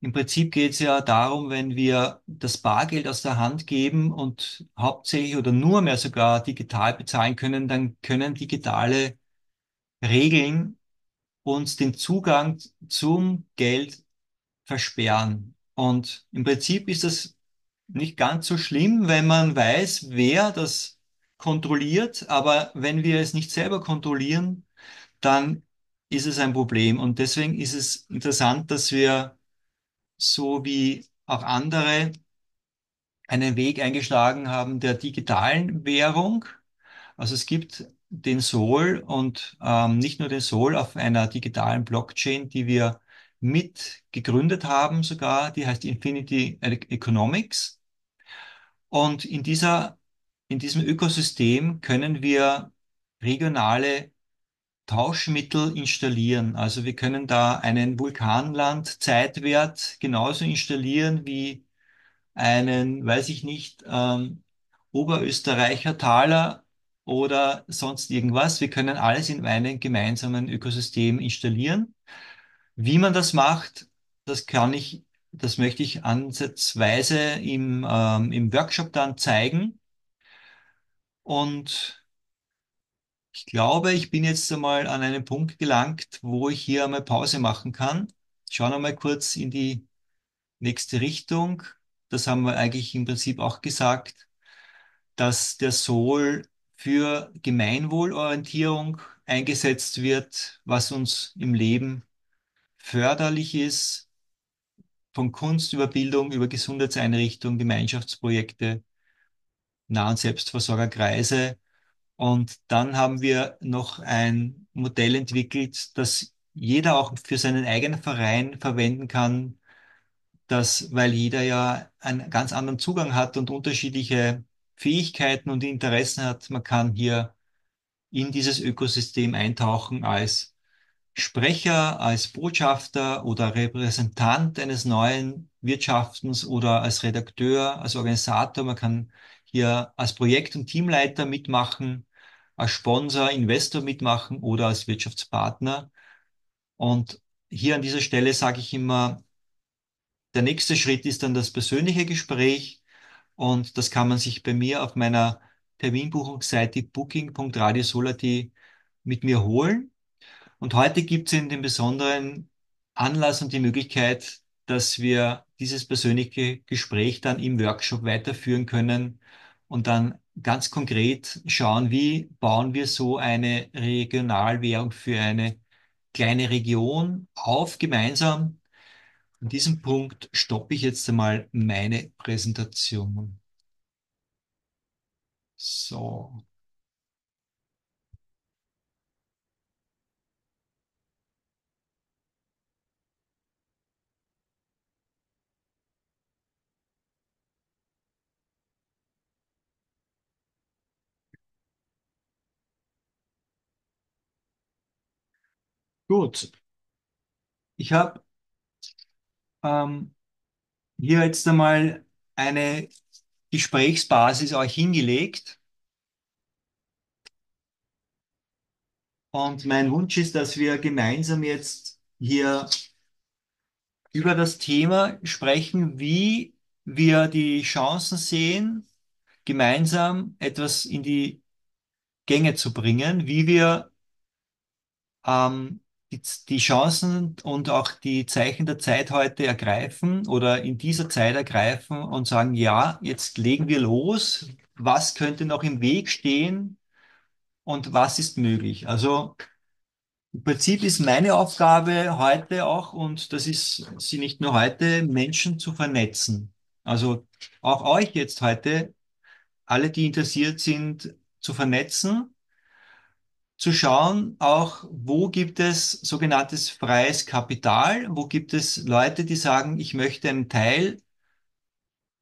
Im Prinzip geht es ja darum, wenn wir das Bargeld aus der Hand geben und hauptsächlich oder nur mehr sogar digital bezahlen können, dann können digitale Regeln uns den Zugang zum Geld versperren. Und im Prinzip ist das nicht ganz so schlimm, wenn man weiß, wer das kontrolliert, aber wenn wir es nicht selber kontrollieren, dann ist es ein Problem. Und deswegen ist es interessant, dass wir so wie auch andere einen Weg eingeschlagen haben der digitalen Währung. Also es gibt den Sol und ähm, nicht nur den Sol auf einer digitalen Blockchain, die wir mit gegründet haben sogar, die heißt Infinity Economics. Und in dieser, in diesem Ökosystem können wir regionale Tauschmittel installieren. Also wir können da einen Vulkanland-Zeitwert genauso installieren wie einen, weiß ich nicht, ähm, Oberösterreicher Taler oder sonst irgendwas. Wir können alles in einem gemeinsamen Ökosystem installieren. Wie man das macht, das kann ich, das möchte ich ansatzweise im, ähm, im Workshop dann zeigen. Und ich glaube, ich bin jetzt einmal an einen Punkt gelangt, wo ich hier einmal Pause machen kann. Schauen wir mal kurz in die nächste Richtung. Das haben wir eigentlich im Prinzip auch gesagt, dass der Soul für Gemeinwohlorientierung eingesetzt wird, was uns im Leben förderlich ist, von Kunst über Bildung, über Gesundheitseinrichtungen, Gemeinschaftsprojekte, Nah- und Selbstversorgerkreise. Und dann haben wir noch ein Modell entwickelt, das jeder auch für seinen eigenen Verein verwenden kann, das, weil jeder ja einen ganz anderen Zugang hat und unterschiedliche Fähigkeiten und Interessen hat, man kann hier in dieses Ökosystem eintauchen als Sprecher, als Botschafter oder Repräsentant eines neuen Wirtschaftens oder als Redakteur, als Organisator. Man kann hier als Projekt- und Teamleiter mitmachen, als Sponsor, Investor mitmachen oder als Wirtschaftspartner. Und hier an dieser Stelle sage ich immer, der nächste Schritt ist dann das persönliche Gespräch und das kann man sich bei mir auf meiner Terminbuchungsseite booking.radiosolat mit mir holen. Und heute gibt es in dem besonderen Anlass und die Möglichkeit, dass wir dieses persönliche Gespräch dann im Workshop weiterführen können und dann ganz konkret schauen, wie bauen wir so eine Regionalwährung für eine kleine Region auf gemeinsam. An diesem Punkt stoppe ich jetzt einmal meine Präsentation. So. Gut. Ich habe ähm, hier jetzt einmal eine Gesprächsbasis euch hingelegt. Und mein Wunsch ist, dass wir gemeinsam jetzt hier über das Thema sprechen, wie wir die Chancen sehen, gemeinsam etwas in die Gänge zu bringen, wie wir ähm, die, die Chancen und auch die Zeichen der Zeit heute ergreifen oder in dieser Zeit ergreifen und sagen, ja, jetzt legen wir los. Was könnte noch im Weg stehen und was ist möglich? Also im Prinzip ist meine Aufgabe heute auch, und das ist sie nicht nur heute, Menschen zu vernetzen. Also auch euch jetzt heute, alle, die interessiert sind, zu vernetzen zu schauen, auch wo gibt es sogenanntes freies Kapital, wo gibt es Leute, die sagen, ich möchte einen Teil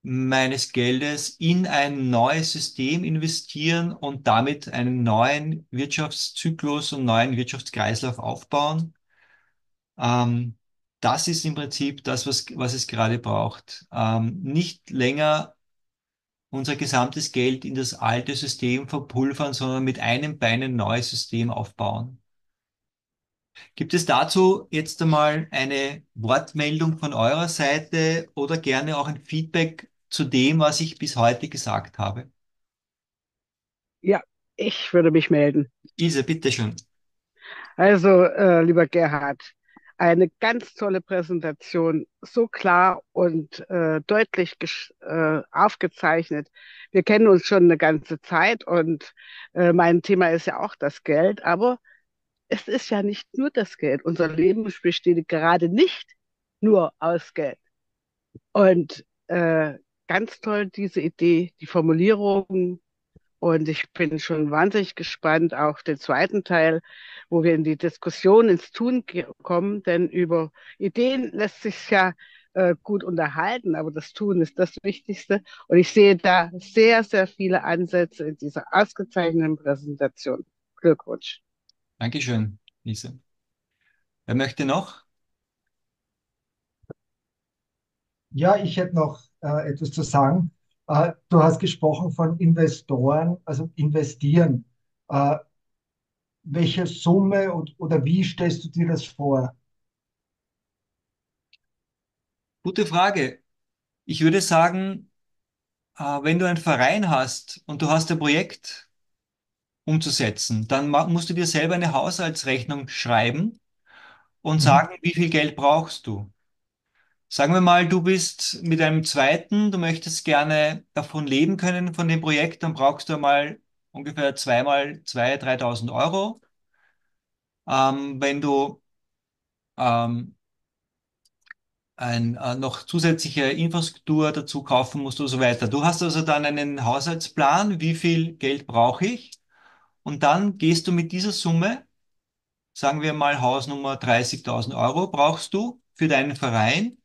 meines Geldes in ein neues System investieren und damit einen neuen Wirtschaftszyklus und neuen Wirtschaftskreislauf aufbauen. Ähm, das ist im Prinzip das, was, was es gerade braucht. Ähm, nicht länger unser gesamtes Geld in das alte System verpulvern, sondern mit einem Bein ein neues System aufbauen. Gibt es dazu jetzt einmal eine Wortmeldung von eurer Seite oder gerne auch ein Feedback zu dem, was ich bis heute gesagt habe? Ja, ich würde mich melden. Ise, bitteschön. Also, äh, lieber Gerhard, eine ganz tolle Präsentation, so klar und äh, deutlich äh, aufgezeichnet. Wir kennen uns schon eine ganze Zeit und äh, mein Thema ist ja auch das Geld, aber es ist ja nicht nur das Geld. Unser Leben besteht gerade nicht nur aus Geld. Und äh, ganz toll diese Idee, die Formulierung, und ich bin schon wahnsinnig gespannt auf den zweiten Teil, wo wir in die Diskussion ins Tun kommen, denn über Ideen lässt sich ja äh, gut unterhalten, aber das Tun ist das Wichtigste. Und ich sehe da sehr, sehr viele Ansätze in dieser ausgezeichneten Präsentation. Glückwunsch. Dankeschön, Lise. Wer möchte noch? Ja, ich hätte noch äh, etwas zu sagen. Äh, du hast gesprochen von Investoren, also investieren. Äh, welche Summe oder wie stellst du dir das vor? Gute Frage. Ich würde sagen, äh, wenn du einen Verein hast und du hast ein Projekt umzusetzen, dann musst du dir selber eine Haushaltsrechnung schreiben und Mhm. sagen, wie viel Geld brauchst du. Sagen wir mal, du bist mit einem zweiten, du möchtest gerne davon leben können von dem Projekt, dann brauchst du mal ungefähr zweimal 2.000, 3.000 Euro. Ähm, wenn du ähm, ein, äh, noch zusätzliche Infrastruktur dazu kaufen musst und so weiter. Du hast also dann einen Haushaltsplan, wie viel Geld brauche ich? Und dann gehst du mit dieser Summe, sagen wir mal Hausnummer 30.000 Euro, brauchst du für deinen Verein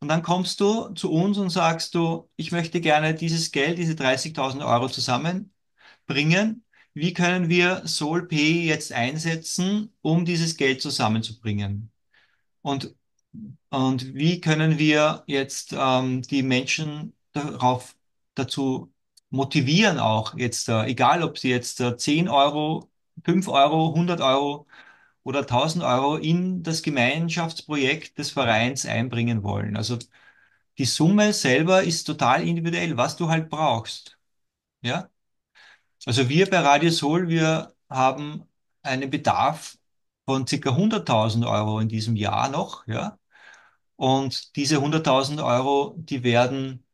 Und dann kommst du zu uns und sagst du, ich möchte gerne dieses Geld, diese 30.000 Euro zusammenbringen. Wie können wir SoulPay jetzt einsetzen, um dieses Geld zusammenzubringen? Und, und wie können wir jetzt ähm, die Menschen darauf, dazu motivieren auch jetzt, äh, egal ob sie jetzt äh, 10 Euro, 5 Euro, 100 Euro oder 1000 Euro in das Gemeinschaftsprojekt des Vereins einbringen wollen. Also die Summe selber ist total individuell, was du halt brauchst. Ja? Also wir bei Radio Sol, wir haben einen Bedarf von ca. 100.000 Euro in diesem Jahr noch. Ja? Und diese 100.000 Euro, die werden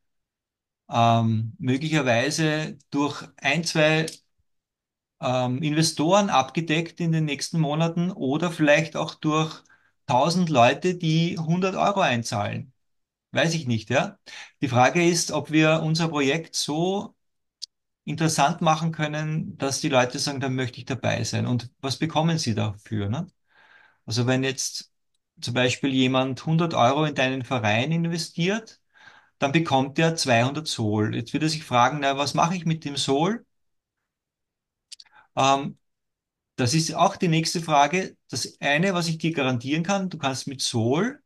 ähm, möglicherweise durch ein, zwei ähm, Investoren abgedeckt in den nächsten Monaten oder vielleicht auch durch 1000 Leute, die 100 Euro einzahlen. Weiß ich nicht, ja. Die Frage ist, ob wir unser Projekt so interessant machen können, dass die Leute sagen, da möchte ich dabei sein. Und was bekommen sie dafür, ne? Also wenn jetzt zum Beispiel jemand 100 Euro in deinen Verein investiert, dann bekommt er 200 Sol. Jetzt wird er sich fragen, na, was mache ich mit dem Sol? Ähm, das ist auch die nächste Frage. Das eine, was ich dir garantieren kann, du kannst mit Sol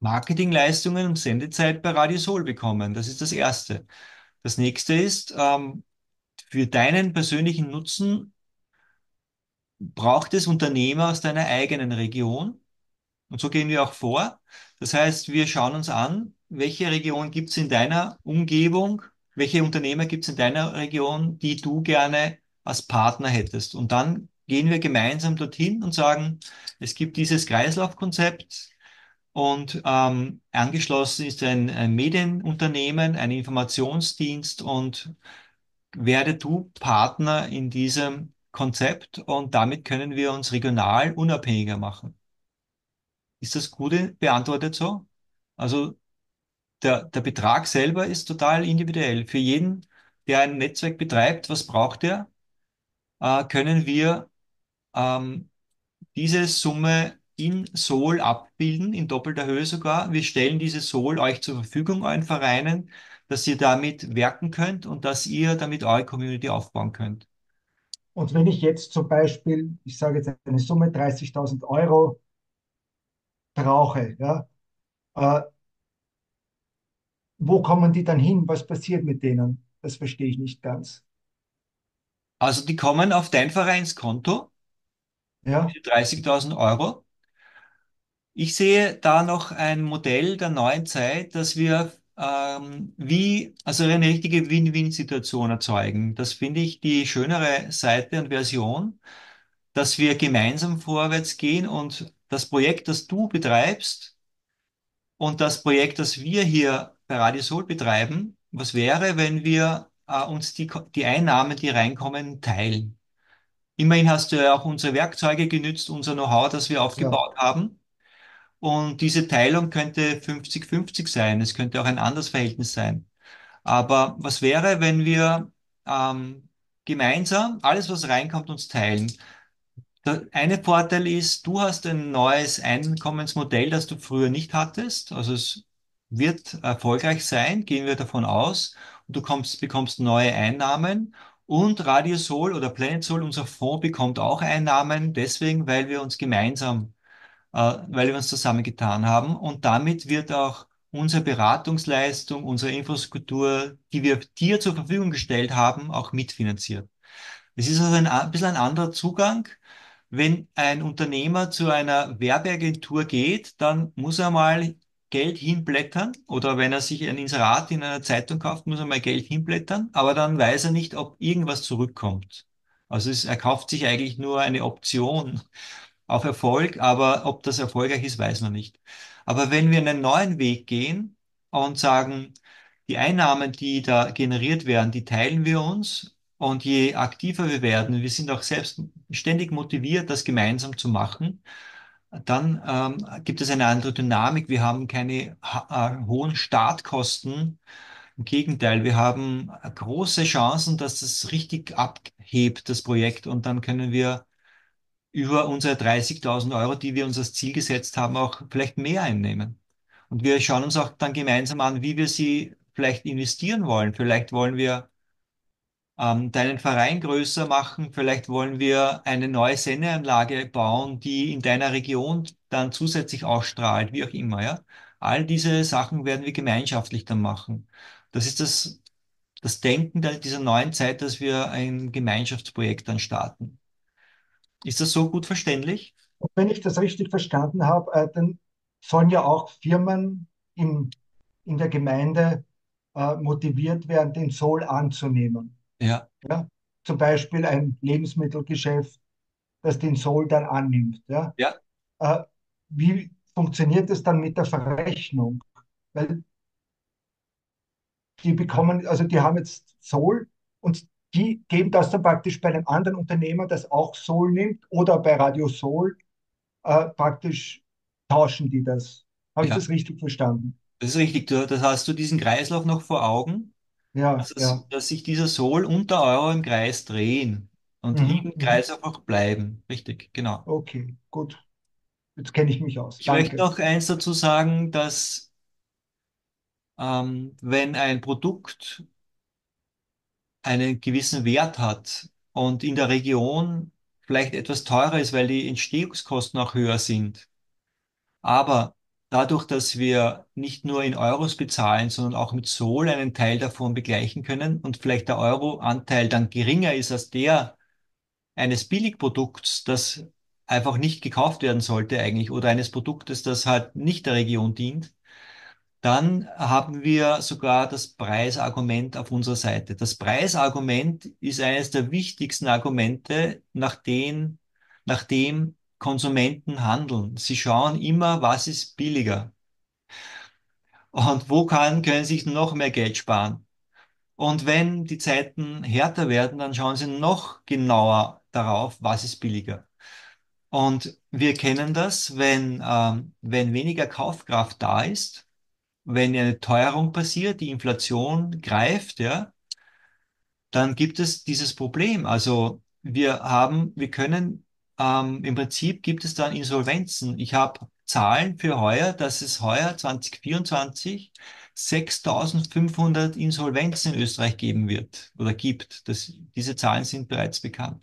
Marketingleistungen und Sendezeit bei Radio Sol bekommen. Das ist das Erste. Das nächste ist, ähm, für deinen persönlichen Nutzen braucht es Unternehmer aus deiner eigenen Region. Und so gehen wir auch vor. Das heißt, wir schauen uns an, welche Region gibt es in deiner Umgebung, welche Unternehmer gibt es in deiner Region, die du gerne als Partner hättest. Und dann gehen wir gemeinsam dorthin und sagen, es gibt dieses Kreislaufkonzept und ähm, angeschlossen ist ein, ein Medienunternehmen, ein Informationsdienst und werde du Partner in diesem Konzept und damit können wir uns regional unabhängiger machen. Ist das gut beantwortet so? Also der, der Betrag selber ist total individuell. Für jeden, der ein Netzwerk betreibt, was braucht er, äh, können wir ähm, diese Summe in Sol abbilden, in doppelter Höhe sogar. Wir stellen diese Sol euch zur Verfügung, euren Vereinen, dass ihr damit werken könnt und dass ihr damit eure Community aufbauen könnt. Und wenn ich jetzt zum Beispiel, ich sage jetzt eine Summe 30.000 Euro brauche, ja, äh, wo kommen die dann hin? Was passiert mit denen? Das verstehe ich nicht ganz. Also die kommen auf dein Vereinskonto, Ja, diese 30.000 Euro. Ich sehe da noch ein Modell der neuen Zeit, dass wir ähm, wie, also eine richtige Win-Win-Situation erzeugen. Das finde ich die schönere Seite und Version, dass wir gemeinsam vorwärts gehen und das Projekt, das du betreibst und das Projekt, das wir hier bei Radiosol betreiben, was wäre, wenn wir äh, uns die, die Einnahmen, die reinkommen, teilen? Immerhin hast du ja auch unsere Werkzeuge genützt, unser Know-how, das wir ja. aufgebaut haben. Und diese Teilung könnte 50-50 sein. Es könnte auch ein anderes Verhältnis sein. Aber was wäre, wenn wir ähm, gemeinsam alles, was reinkommt, uns teilen? Der eine Vorteil ist, du hast ein neues Einkommensmodell, das du früher nicht hattest. Also es wird erfolgreich sein, gehen wir davon aus. Du kommst, bekommst neue Einnahmen. Und Radiosol oder PlanetSol, unser Fonds, bekommt auch Einnahmen, deswegen, weil wir uns gemeinsam äh, weil wir uns zusammengetan haben. Und damit wird auch unsere Beratungsleistung, unsere Infrastruktur, die wir dir zur Verfügung gestellt haben, auch mitfinanziert. Es ist also ein, ein bisschen ein anderer Zugang. Wenn ein Unternehmer zu einer Werbeagentur geht, dann muss er mal Geld hinblättern oder wenn er sich ein Inserat in einer Zeitung kauft, muss er mal Geld hinblättern, aber dann weiß er nicht, ob irgendwas zurückkommt. Also es, er kauft sich eigentlich nur eine Option auf Erfolg, aber ob das erfolgreich ist, weiß man nicht. Aber wenn wir einen neuen Weg gehen und sagen, die Einnahmen, die da generiert werden, die teilen wir uns und je aktiver wir werden, wir sind auch selbst ständig motiviert, das gemeinsam zu machen, dann ähm, gibt es eine andere Dynamik. Wir haben keine äh, hohen Startkosten. Im Gegenteil, wir haben große Chancen, dass das richtig abhebt, das Projekt, und dann können wir über unsere 30.000 Euro, die wir uns als Ziel gesetzt haben, auch vielleicht mehr einnehmen. Und wir schauen uns auch dann gemeinsam an, wie wir sie vielleicht investieren wollen. Vielleicht wollen wir ähm, deinen Verein größer machen. Vielleicht wollen wir eine neue Sendeanlage bauen, die in deiner Region dann zusätzlich ausstrahlt, wie auch immer, ja. All diese Sachen werden wir gemeinschaftlich dann machen. Das ist das, das Denken dieser neuen Zeit, dass wir ein Gemeinschaftsprojekt dann starten. Ist das so gut verständlich? Und wenn ich das richtig verstanden habe, äh, dann sollen ja auch Firmen im, in der Gemeinde äh, motiviert werden, den Soll anzunehmen. Ja, Ja? Zum Beispiel ein Lebensmittelgeschäft, das den Soll dann annimmt. Ja? ja. Äh, wie funktioniert es dann mit der Verrechnung? Weil die bekommen, also die haben jetzt Soll und die geben das dann praktisch bei einem anderen Unternehmer, das auch Soll nimmt oder bei Radio Soll äh, praktisch tauschen die das. Habe ich Ja, das richtig verstanden? das ist richtig. Du, das hast du diesen Kreislauf noch vor Augen, Ja, dass, es- ja. dass sich dieser Sol und der Euro im Kreis drehen und Mhm, im mhm. Kreislauf auch bleiben. Richtig, genau. Okay, gut. Jetzt kenne ich mich aus. Ich möchte Danke. noch eins dazu sagen, dass ähm, wenn ein Produkt einen gewissen Wert hat und in der Region vielleicht etwas teurer ist, weil die Entstehungskosten auch höher sind, Aber dadurch, dass wir nicht nur in Euros bezahlen, sondern auch mit Sol einen Teil davon begleichen können und vielleicht der Euroanteil dann geringer ist als der eines Billigprodukts, das einfach nicht gekauft werden sollte eigentlich, oder eines Produktes, das halt nicht der Region dient, dann haben wir sogar das Preisargument auf unserer Seite. Das Preisargument ist eines der wichtigsten Argumente, nach denen, nach dem Konsumenten handeln. Sie schauen immer, was ist billiger und wo kann, können sie sich noch mehr Geld sparen. Und wenn die Zeiten härter werden, dann schauen sie noch genauer darauf, was ist billiger. Und wir kennen das, wenn, ähm, wenn weniger Kaufkraft da ist, wenn eine Teuerung passiert, die Inflation greift, ja, dann gibt es dieses Problem. Also wir haben, wir können, ähm, im Prinzip gibt es dann Insolvenzen. Ich habe Zahlen für heuer, dass es heuer 2024 6500 Insolvenzen in Österreich geben wird oder gibt. Das, diese Zahlen sind bereits bekannt.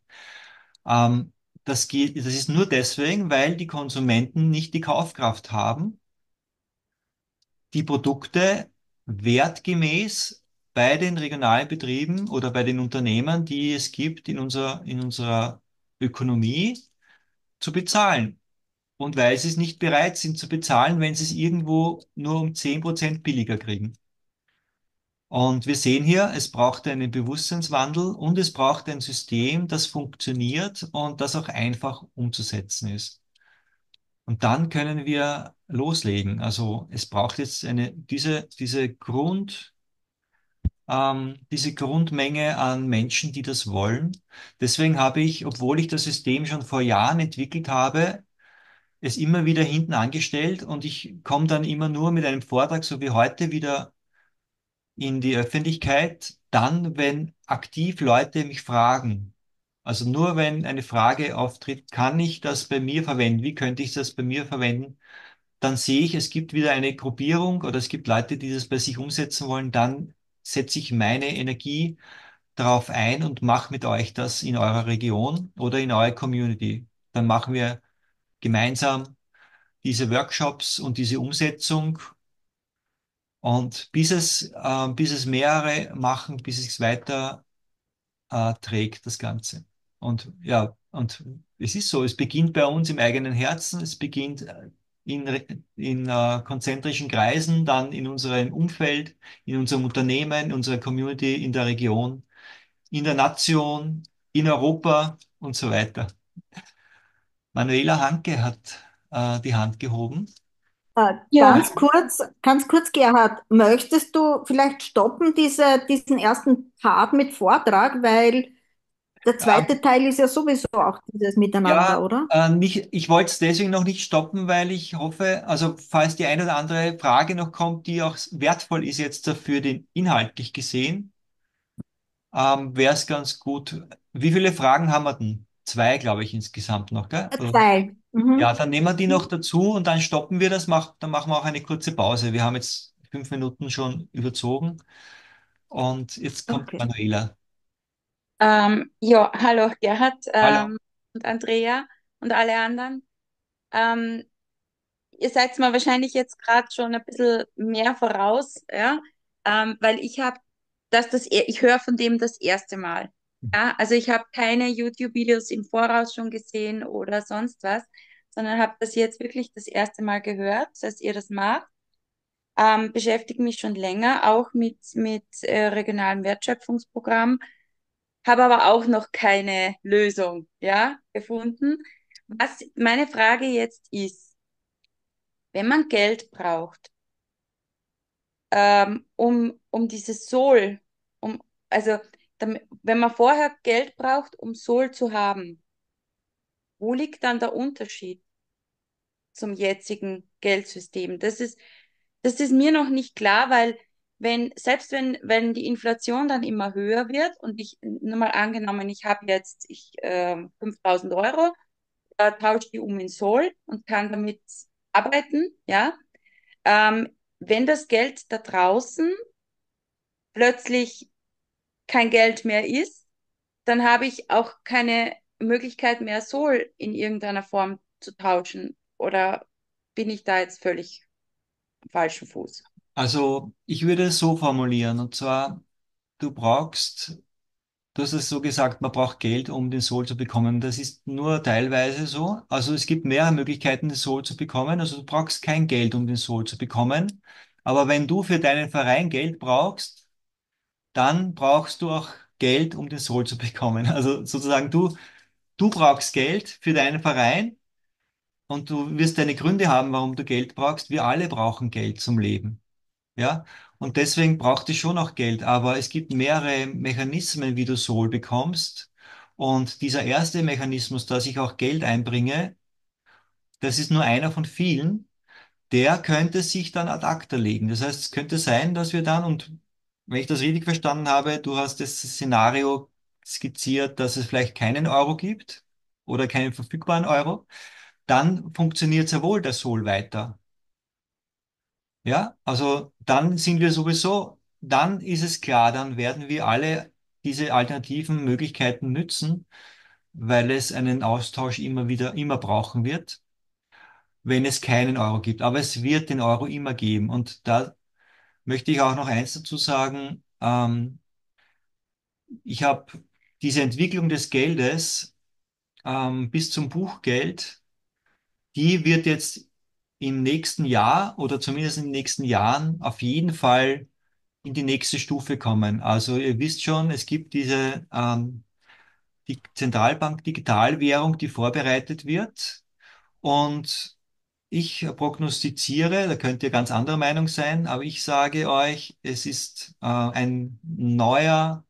Ähm, das geht, das ist nur deswegen, weil die Konsumenten nicht die Kaufkraft haben, die Produkte wertgemäß bei den regionalen Betrieben oder bei den Unternehmen, die es gibt in unserer, in unserer Ökonomie, zu bezahlen. Und weil sie es nicht bereit sind zu bezahlen, wenn sie es irgendwo nur um 10% billiger kriegen. Und wir sehen hier, es braucht einen Bewusstseinswandel und es braucht ein System, das funktioniert und das auch einfach umzusetzen ist. Und dann können wir loslegen. Also es braucht jetzt eine, diese, diese Grund, ähm, diese Grundmenge an Menschen, die das wollen. Deswegen habe ich, obwohl ich das System schon vor Jahren entwickelt habe, es immer wieder hinten angestellt und ich komme dann immer nur mit einem Vortrag, so wie heute, wieder in die Öffentlichkeit, dann, wenn aktiv Leute mich fragen. Also nur wenn eine Frage auftritt, kann ich das bei mir verwenden? Wie könnte ich das bei mir verwenden? Dann sehe ich, es gibt wieder eine Gruppierung oder es gibt Leute, die das bei sich umsetzen wollen. Dann setze ich meine Energie darauf ein und mache mit euch das in eurer Region oder in eurer Community. Dann machen wir gemeinsam diese Workshops und diese Umsetzung. Und bis es, äh, bis es mehrere machen, bis es weiter äh, trägt, das Ganze. Und ja, und es ist so, es beginnt bei uns im eigenen Herzen, es beginnt äh, in, in äh, konzentrischen Kreisen, dann in unserem Umfeld, in unserem Unternehmen, in unserer Community, in der Region, in der Nation, in Europa und so weiter. Manuela Hanke hat äh, die Hand gehoben. Äh, Ja, ganz kurz, ganz kurz, Gerhard, möchtest du vielleicht stoppen, diese, diesen ersten Part mit Vortrag, weil der Ja, zweite Teil ist ja sowieso auch dieses Miteinander, ja oder? äh, nicht, ich wollte es deswegen noch nicht stoppen, weil ich hoffe, also falls die eine oder andere Frage noch kommt, die auch wertvoll ist jetzt dafür, den inhaltlich gesehen, ähm, wäre es ganz gut. Wie viele Fragen haben wir denn? Zwei, glaube ich, insgesamt noch, gell? Äh, Oder? Zwei. Ja, Mhm. dann nehmen wir die noch dazu und dann stoppen wir das, mach, dann machen wir auch eine kurze Pause. Wir haben jetzt fünf Minuten schon überzogen und jetzt kommt Okay. Manuela. Ähm, ja, hallo Gerhard Hallo. ähm, und Andrea und alle anderen. Ähm, ihr seid mir wahrscheinlich jetzt gerade schon ein bisschen mehr voraus, ja, ähm, weil ich habe das, das, e- ich höre von dem das erste Mal. Ja, also ich habe keine YouTube-Videos im Voraus schon gesehen oder sonst was, sondern habe das jetzt wirklich das erste Mal gehört, dass ihr das macht. Ähm, beschäftige mich schon länger auch mit, mit äh, regionalem Wertschöpfungsprogramm habe aber auch noch keine Lösung, ja, gefunden. Was meine Frage jetzt ist, wenn man Geld braucht, ähm, um, um dieses Soul, um, also wenn man vorher Geld braucht, um Soul zu haben, wo liegt dann der Unterschied zum jetzigen Geldsystem? Das ist, das ist mir noch nicht klar, weil wenn, selbst wenn, wenn die Inflation dann immer höher wird und ich, nur mal angenommen, ich habe jetzt ich, äh, 5000 Euro, äh, tausche die um in Sol und kann damit arbeiten, ja. Ähm, wenn das Geld da draußen plötzlich kein Geld mehr ist, dann habe ich auch keine Möglichkeit mehr, Sol in irgendeiner Form zu tauschen. Oder bin ich da jetzt völlig am falschen Fuß? Also ich würde es so formulieren, und zwar, du brauchst Du hast es so gesagt, man braucht Geld, um den Soul zu bekommen. Das ist nur teilweise so. Also es gibt mehrere Möglichkeiten, den Soul zu bekommen. Also du brauchst kein Geld, um den Soul zu bekommen. Aber wenn du für deinen Verein Geld brauchst, dann brauchst du auch Geld, um den Soul zu bekommen. Also sozusagen du, du brauchst Geld für deinen Verein und du wirst deine Gründe haben, warum du Geld brauchst. Wir alle brauchen Geld zum Leben. Ja, und deswegen braucht es schon auch Geld, aber es gibt mehrere Mechanismen, wie du Soul bekommst. Und dieser erste Mechanismus, dass ich auch Geld einbringe, das ist nur einer von vielen, der könnte sich dann ad acta legen. Das heißt, es könnte sein, dass wir dann, und wenn ich das richtig verstanden habe, du hast das Szenario skizziert, dass es vielleicht keinen Euro gibt oder keinen verfügbaren Euro, dann funktioniert sehr wohl der Soul weiter. Ja, also dann sind wir sowieso, dann ist es klar, dann werden wir alle diese alternativen Möglichkeiten nützen, weil es einen Austausch immer wieder, immer brauchen wird, wenn es keinen Euro gibt. Aber es wird den Euro immer geben. Und da möchte ich auch noch eins dazu sagen. Ähm, ich habe diese Entwicklung des Geldes ähm, bis zum Buchgeld, die wird jetzt im nächsten Jahr oder zumindest in den nächsten Jahren auf jeden Fall in die nächste Stufe kommen. Also ihr wisst schon, es gibt diese ähm, die Zentralbank Digitalwährung, die vorbereitet wird. Und ich prognostiziere, da könnt ihr ganz anderer Meinung sein, aber ich sage euch, es ist äh, ein neuer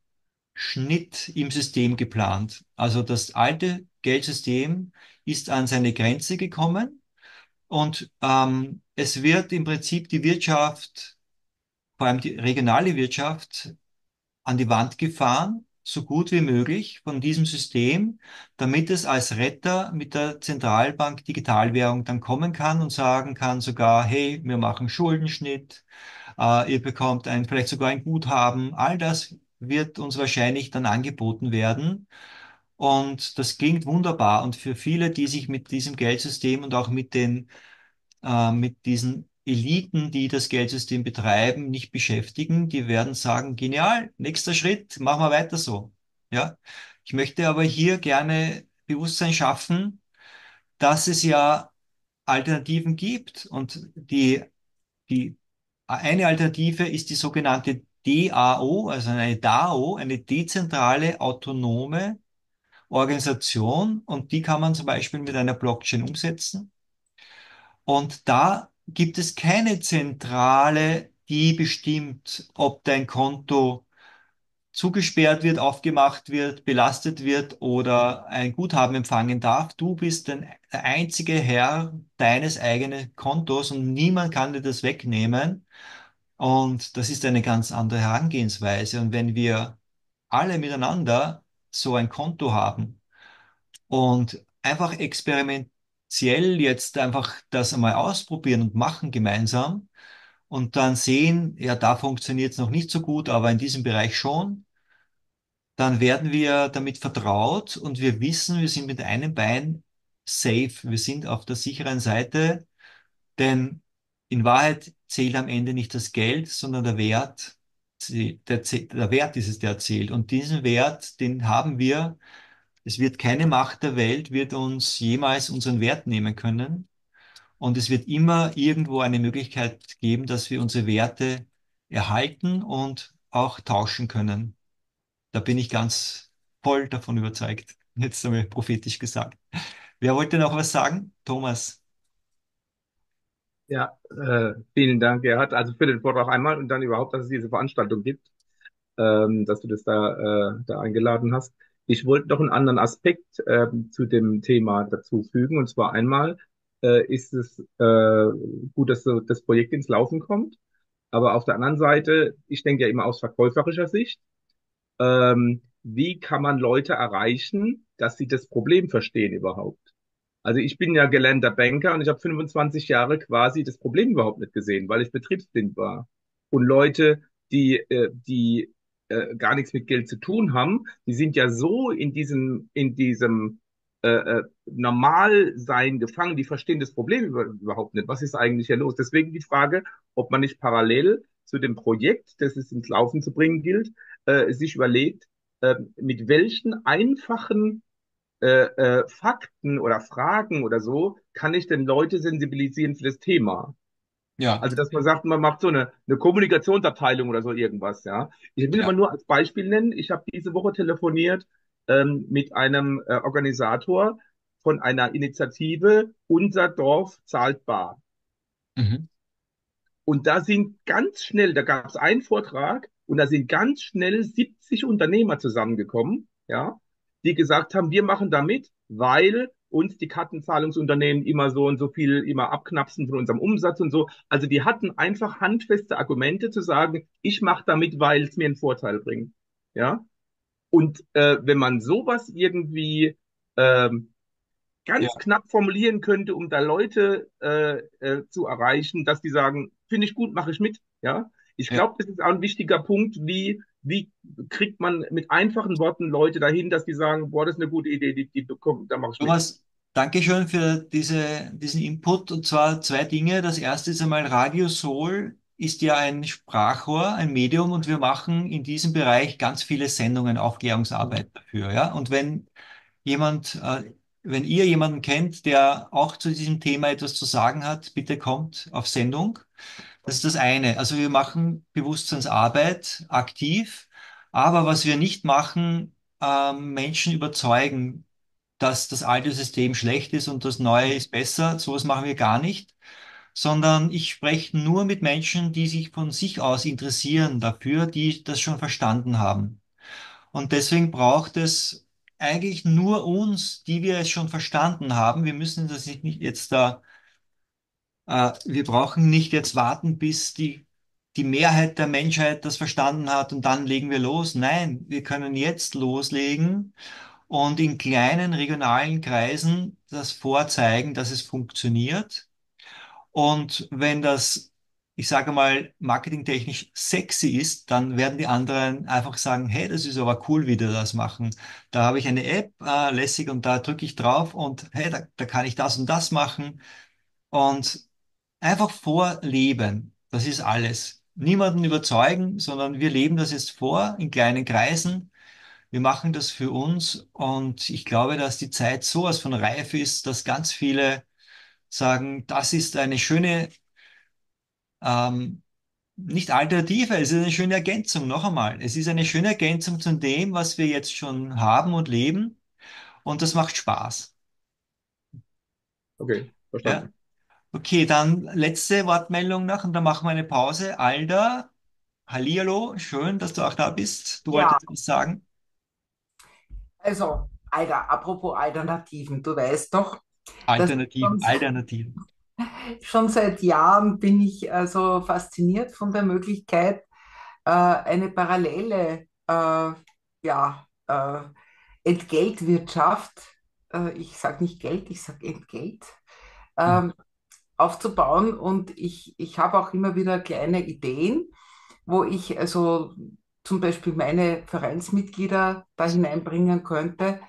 Schnitt im System geplant. Also das alte Geldsystem ist an seine Grenze gekommen und ähm, es wird im Prinzip die Wirtschaft, vor allem die regionale Wirtschaft, an die Wand gefahren, so gut wie möglich von diesem System, damit es als Retter mit der Zentralbank Digitalwährung dann kommen kann und sagen kann sogar, hey, wir machen Schuldenschnitt, äh, ihr bekommt ein, vielleicht sogar ein Guthaben. All das wird uns wahrscheinlich dann angeboten werden. Und das klingt wunderbar. Und für viele, die sich mit diesem Geldsystem und auch mit den, äh, mit diesen Eliten, die das Geldsystem betreiben, nicht beschäftigen, die werden sagen, genial, nächster Schritt, machen wir weiter so. Ja. Ich möchte aber hier gerne Bewusstsein schaffen, dass es ja Alternativen gibt. Und die, die eine Alternative ist die sogenannte DAO, also eine DAO, eine dezentrale autonome Organisation. Und die kann man zum Beispiel mit einer Blockchain umsetzen. Und da gibt es keine Zentrale, die bestimmt, ob dein Konto zugesperrt wird, aufgemacht wird, belastet wird oder ein Guthaben empfangen darf. Du bist der einzige Herr deines eigenen Kontos und niemand kann dir das wegnehmen. Und das ist eine ganz andere Herangehensweise. Und wenn wir alle miteinander so ein Konto haben und einfach experimentiell jetzt einfach das einmal ausprobieren und machen gemeinsam und dann sehen, ja, da funktioniert es noch nicht so gut, aber in diesem Bereich schon, dann werden wir damit vertraut und wir wissen, wir sind mit einem Bein safe, wir sind auf der sicheren Seite, denn in Wahrheit zählt am Ende nicht das Geld, sondern der Wert. Der, der Wert ist es, der zählt. Und diesen Wert, den haben wir. Es wird keine Macht der Welt, wird uns jemals unseren Wert nehmen können. Und es wird immer irgendwo eine Möglichkeit geben, dass wir unsere Werte erhalten und auch tauschen können. Da bin ich ganz voll davon überzeugt. Jetzt einmal prophetisch gesagt. Wer wollte noch was sagen? Thomas. Ja, äh, vielen Dank, Gerhard. Also für den Vortrag einmal und dann überhaupt, dass es diese Veranstaltung gibt, ähm, dass du das da, äh, da eingeladen hast. Ich wollte noch einen anderen Aspekt äh, zu dem Thema dazufügen. Und zwar einmal äh, ist es äh, gut, dass so das Projekt ins Laufen kommt. Aber auf der anderen Seite, ich denke ja immer aus verkäuferischer Sicht, ähm, wie kann man Leute erreichen, dass sie das Problem verstehen überhaupt? Also ich bin ja gelernter Banker und ich habe 25 Jahre quasi das Problem überhaupt nicht gesehen, weil ich betriebsblind war. Und Leute, die, äh, die äh, gar nichts mit Geld zu tun haben, die sind ja so in diesem, in diesem äh, äh, Normalsein gefangen, die verstehen das Problem über, überhaupt nicht. Was ist eigentlich hier los? Deswegen die Frage, ob man nicht parallel zu dem Projekt, das es ins Laufen zu bringen gilt, äh, sich überlegt, äh, mit welchen einfachen äh, äh, Fakten oder Fragen oder so kann ich denn Leute sensibilisieren für das Thema? Ja. Also, dass man sagt, man macht so eine, eine Kommunikationsabteilung oder so irgendwas, ja. Ich will Ja. mal nur als Beispiel nennen, ich habe diese Woche telefoniert ähm, mit einem äh, Organisator von einer Initiative Unser Dorf zahlt bar. Mhm. Und da sind ganz schnell, da gab es einen Vortrag und da sind ganz schnell 70 Unternehmer zusammengekommen, ja, die gesagt haben, wir machen da mit, weil uns die Kartenzahlungsunternehmen immer so und so viel immer abknapsen von unserem Umsatz und so. Also die hatten einfach handfeste Argumente zu sagen, ich mache damit, weil es mir einen Vorteil bringt, ja. Und äh, wenn man sowas irgendwie ähm, ganz Ja. knapp formulieren könnte, um da Leute äh, äh, zu erreichen, dass die sagen, finde ich gut, mache ich mit. Ja, ich Ja. glaube, das ist auch ein wichtiger Punkt, wie wie kriegt man mit einfachen Worten Leute dahin, dass die sagen, boah, das ist eine gute Idee, die, die bekommt, da mache ich. Thomas, danke schön für diese, diesen Input. Und zwar zwei Dinge. Das erste ist einmal Radio Soul ist ja ein Sprachrohr, ein Medium und wir machen in diesem Bereich ganz viele Sendungen, Aufklärungsarbeit dafür. Ja? Und wenn jemand, äh, wenn ihr jemanden kennt, der auch zu diesem Thema etwas zu sagen hat, bitte kommt auf Sendung. Das ist das eine. Also wir machen Bewusstseinsarbeit aktiv, aber was wir nicht machen, ähm, Menschen überzeugen, dass das alte System schlecht ist und das neue ist besser. Sowas machen wir gar nicht, sondern ich spreche nur mit Menschen, die sich von sich aus interessieren dafür, die das schon verstanden haben. Und deswegen braucht es eigentlich nur uns, die wir es schon verstanden haben. Wir müssen das nicht jetzt da wir brauchen nicht jetzt warten, bis die, die Mehrheit der Menschheit das verstanden hat und dann legen wir los. Nein, wir können jetzt loslegen und in kleinen regionalen Kreisen das vorzeigen, dass es funktioniert. Und wenn das, ich sage mal, marketingtechnisch sexy ist, dann werden die anderen einfach sagen, hey, das ist aber cool, wie die das machen. Da habe ich eine App, äh, lässig, und da drücke ich drauf und hey, da, da kann ich das und das machen. Und Einfach vorleben, das ist alles. Niemanden überzeugen, sondern wir leben das jetzt vor in kleinen Kreisen. Wir machen das für uns und ich glaube, dass die Zeit sowas von reif ist, dass ganz viele sagen, das ist eine schöne, ähm, nicht Alternative, es ist eine schöne Ergänzung. Noch einmal, es ist eine schöne Ergänzung zu dem, was wir jetzt schon haben und leben und das macht Spaß. Okay, Ja? Okay, dann letzte Wortmeldung noch und dann machen wir eine Pause. Alda, hallihallo, schön, dass du auch da bist. Du Ja, wolltest was sagen? also, Alter, apropos Alternativen, du weißt doch, dass Alternativen, schon, Alternativen. schon seit Jahren bin ich also fasziniert von der Möglichkeit, äh, eine parallele äh, ja, äh, Entgeltwirtschaft, äh, ich sage nicht Geld, ich sage Entgelt, Mhm. ähm, aufzubauen. Und ich, ich habe auch immer wieder kleine Ideen, wo ich also zum Beispiel meine Vereinsmitglieder da hineinbringen könnte,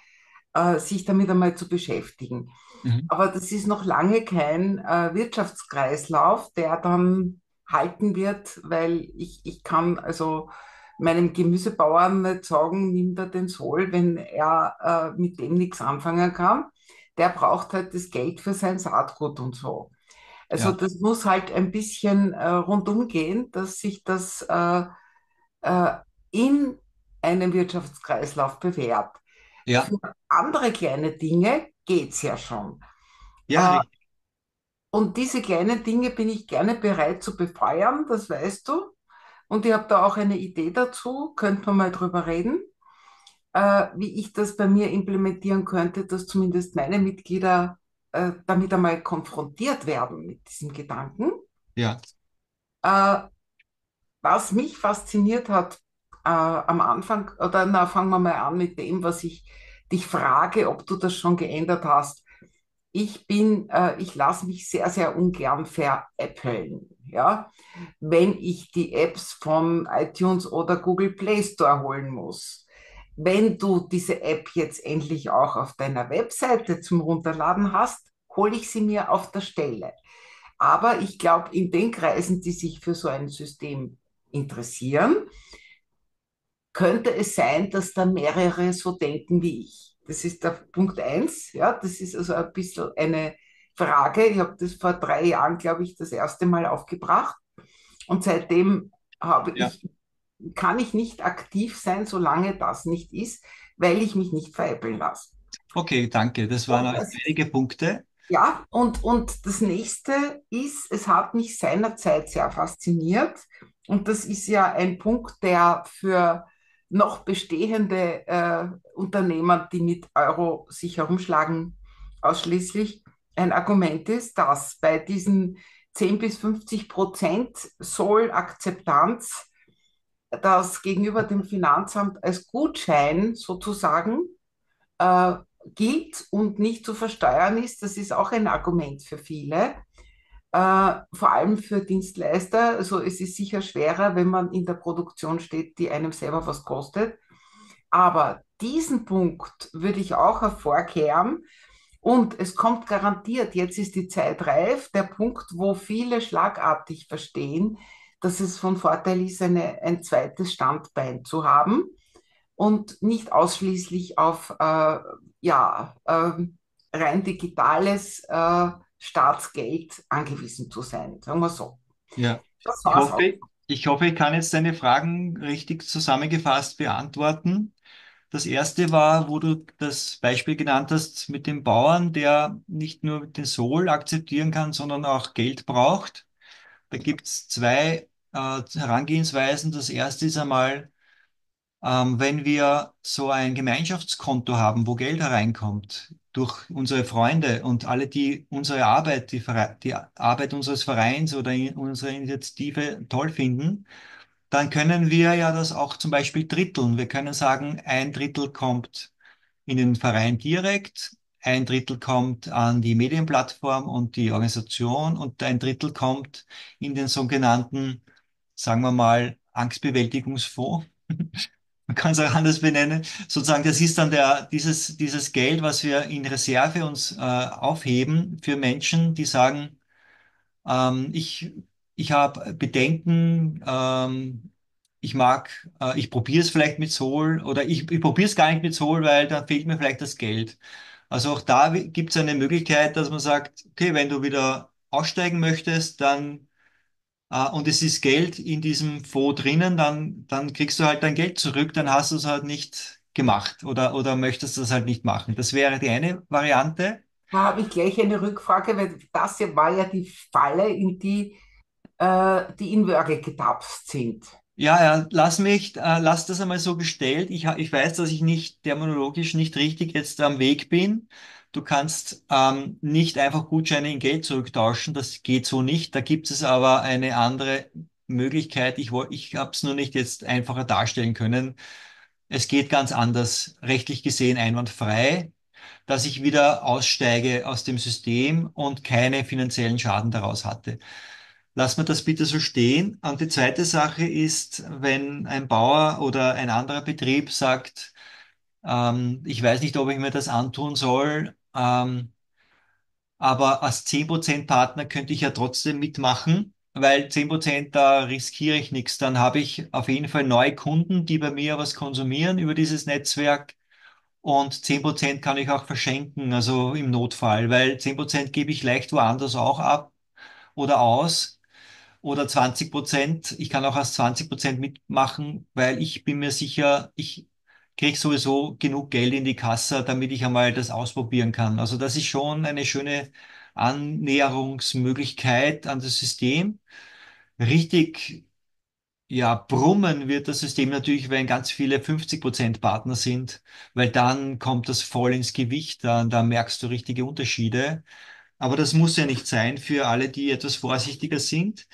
äh, sich damit einmal zu beschäftigen. Mhm. Aber das ist noch lange kein äh, Wirtschaftskreislauf, der dann halten wird, weil ich, ich kann also meinem Gemüsebauern nicht sagen, nimm da den Sohl, wenn er äh, mit dem nichts anfangen kann. Der braucht halt das Geld für sein Saatgut und so. Also Ja, das muss halt ein bisschen äh, rundum gehen, dass sich das äh, äh, in einem Wirtschaftskreislauf bewährt. ja, Für andere kleine Dinge geht's ja schon. ja, Äh, und diese kleinen Dinge bin ich gerne bereit zu befeuern, das weißt du. Und ich habe da auch eine Idee dazu, könnten wir mal drüber reden, äh, wie ich das bei mir implementieren könnte, dass zumindest meine Mitglieder äh, damit einmal konfrontiert werden mit diesem Gedanken. Ja, Äh, was mich fasziniert hat äh, am Anfang, oder na, fangen wir mal an mit dem, was ich dich frage, ob du das schon geändert hast. Ich bin, äh, ich lasse mich sehr, sehr ungern veräppeln. Ja? Wenn ich die Apps von iTunes oder Google Play Store holen muss. Wenn du diese App jetzt endlich auch auf deiner Webseite zum Runterladen hast, hole ich sie mir auf der Stelle. Aber ich glaube, in den Kreisen, die sich für so ein System interessieren, könnte es sein, dass da mehrere so denken wie ich? Das ist der Punkt eins. Ja, das ist also ein bisschen eine Frage. Ich habe das vor drei Jahren, glaube ich, das erste Mal aufgebracht. Und seitdem habe Ja. ich, kann ich nicht aktiv sein, solange das nicht ist, weil ich mich nicht veräppeln lasse. Okay, danke. Das waren das, einige Punkte. ja, und, und das nächste ist, es hat mich seinerzeit sehr fasziniert. Und das ist ja ein Punkt, der für noch bestehende äh, Unternehmen, die mit Euro sich herumschlagen, ausschließlich ein Argument ist, dass bei diesen 10 bis 50 Prozent Zollakzeptanz das gegenüber dem Finanzamt als Gutschein sozusagen äh, gilt und nicht zu versteuern ist. Das ist auch ein Argument für viele, äh, vor allem für Dienstleister. Also es ist sicher schwerer, wenn man in der Produktion steht, die einem selber was kostet. Aber diesen Punkt würde ich auch hervorkehren. Und es kommt garantiert, jetzt ist die Zeit reif, der Punkt, wo viele schlagartig verstehen, dass es von Vorteil ist, eine, ein zweites Standbein zu haben und nicht ausschließlich auf äh, ja, ähm, rein digitales äh, Staatsgeld angewiesen zu sein, sagen wir so. Ja. Ich hoffe, ich hoffe, ich kann jetzt deine Fragen richtig zusammengefasst beantworten. Das erste war, wo du das Beispiel genannt hast mit dem Bauern, der nicht nur den Sohl akzeptieren kann, sondern auch Geld braucht. Da gibt es zwei äh, Herangehensweisen. Das erste ist einmal, ähm, wenn wir so ein Gemeinschaftskonto haben, wo Geld hereinkommt, durch unsere Freunde und alle, die unsere Arbeit, die, die Arbeit unseres Vereins oder in- unsere Initiative toll finden, dann können wir ja das auch zum Beispiel dritteln. Wir können sagen, ein Drittel kommt in den Verein direkt, ein Drittel kommt an die Medienplattform und die Organisation und ein Drittel kommt in den sogenannten, sagen wir mal, Angstbewältigungsfonds. Man kann es auch anders benennen. Sozusagen, das ist dann der, dieses, dieses Geld, was wir in Reserve uns äh, aufheben für Menschen, die sagen, ähm, ich, ich habe Bedenken, ähm, ich mag, äh, ich probiere es vielleicht mit Sol oder ich, ich probiere es gar nicht mit Sol, weil dann fehlt mir vielleicht das Geld. Also auch da gibt es eine Möglichkeit, dass man sagt, okay, wenn du wieder aussteigen möchtest, dann äh, und es ist Geld in diesem Fonds drinnen, dann, dann kriegst du halt dein Geld zurück, dann hast du es halt nicht gemacht oder, oder möchtest das halt nicht machen. Das wäre die eine Variante. Da habe ich gleich eine Rückfrage, weil das war ja die Falle, in die äh, die in Wörgl getapst sind. Ja, ja, lass mich, äh, lass das einmal so gestellt. Ich, ich weiß, dass ich nicht terminologisch nicht richtig jetzt am Weg bin. Du kannst ähm, nicht einfach Gutscheine in Geld zurücktauschen. Das geht so nicht. Da gibt es aber eine andere Möglichkeit. Ich, woll- ich habe es nur nicht jetzt einfacher darstellen können. Es geht ganz anders, rechtlich gesehen einwandfrei, dass ich wieder aussteige aus dem System und keine finanziellen Schaden daraus hatte. Lass mir das bitte so stehen. Und die zweite Sache ist, wenn ein Bauer oder ein anderer Betrieb sagt, ähm, ich weiß nicht, ob ich mir das antun soll, ähm, aber als 10% Partner könnte ich ja trotzdem mitmachen, weil 10% da riskiere ich nichts. Dann habe ich auf jeden Fall neue Kunden, die bei mir was konsumieren über dieses Netzwerk. Und 10% kann ich auch verschenken, also im Notfall, weil 10% gebe ich leicht woanders auch ab oder aus oder 20 Prozent. Ich kann auch als 20 Prozent mitmachen, weil ich bin mir sicher, ich kriege sowieso genug Geld in die Kasse, damit ich einmal das ausprobieren kann. Also das ist schon eine schöne Annäherungsmöglichkeit an das System. Richtig, ja, brummen wird das System natürlich, wenn ganz viele 50 Prozent Partner sind, weil dann kommt das voll ins Gewicht, dann, da merkst du richtige Unterschiede. Aber das muss ja nicht sein für alle, die etwas vorsichtiger sind.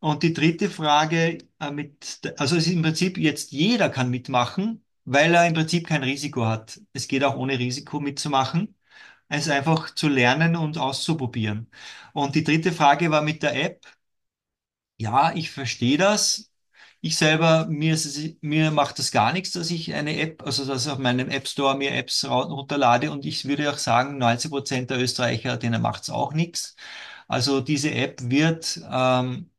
Und die dritte Frage, äh, mit, also es ist im Prinzip jetzt jeder kann mitmachen, weil er im Prinzip kein Risiko hat. Es geht auch ohne Risiko mitzumachen. Es einfach zu lernen und auszuprobieren. Und die dritte Frage war mit der App. Ja, ich verstehe das. Ich selber, mir, mir macht das gar nichts, dass ich eine App, also dass ich auf meinem App Store mir Apps runterlade. Und ich würde auch sagen, 90 Prozent der Österreicher, denen macht es auch nichts. Also diese App wird ähm,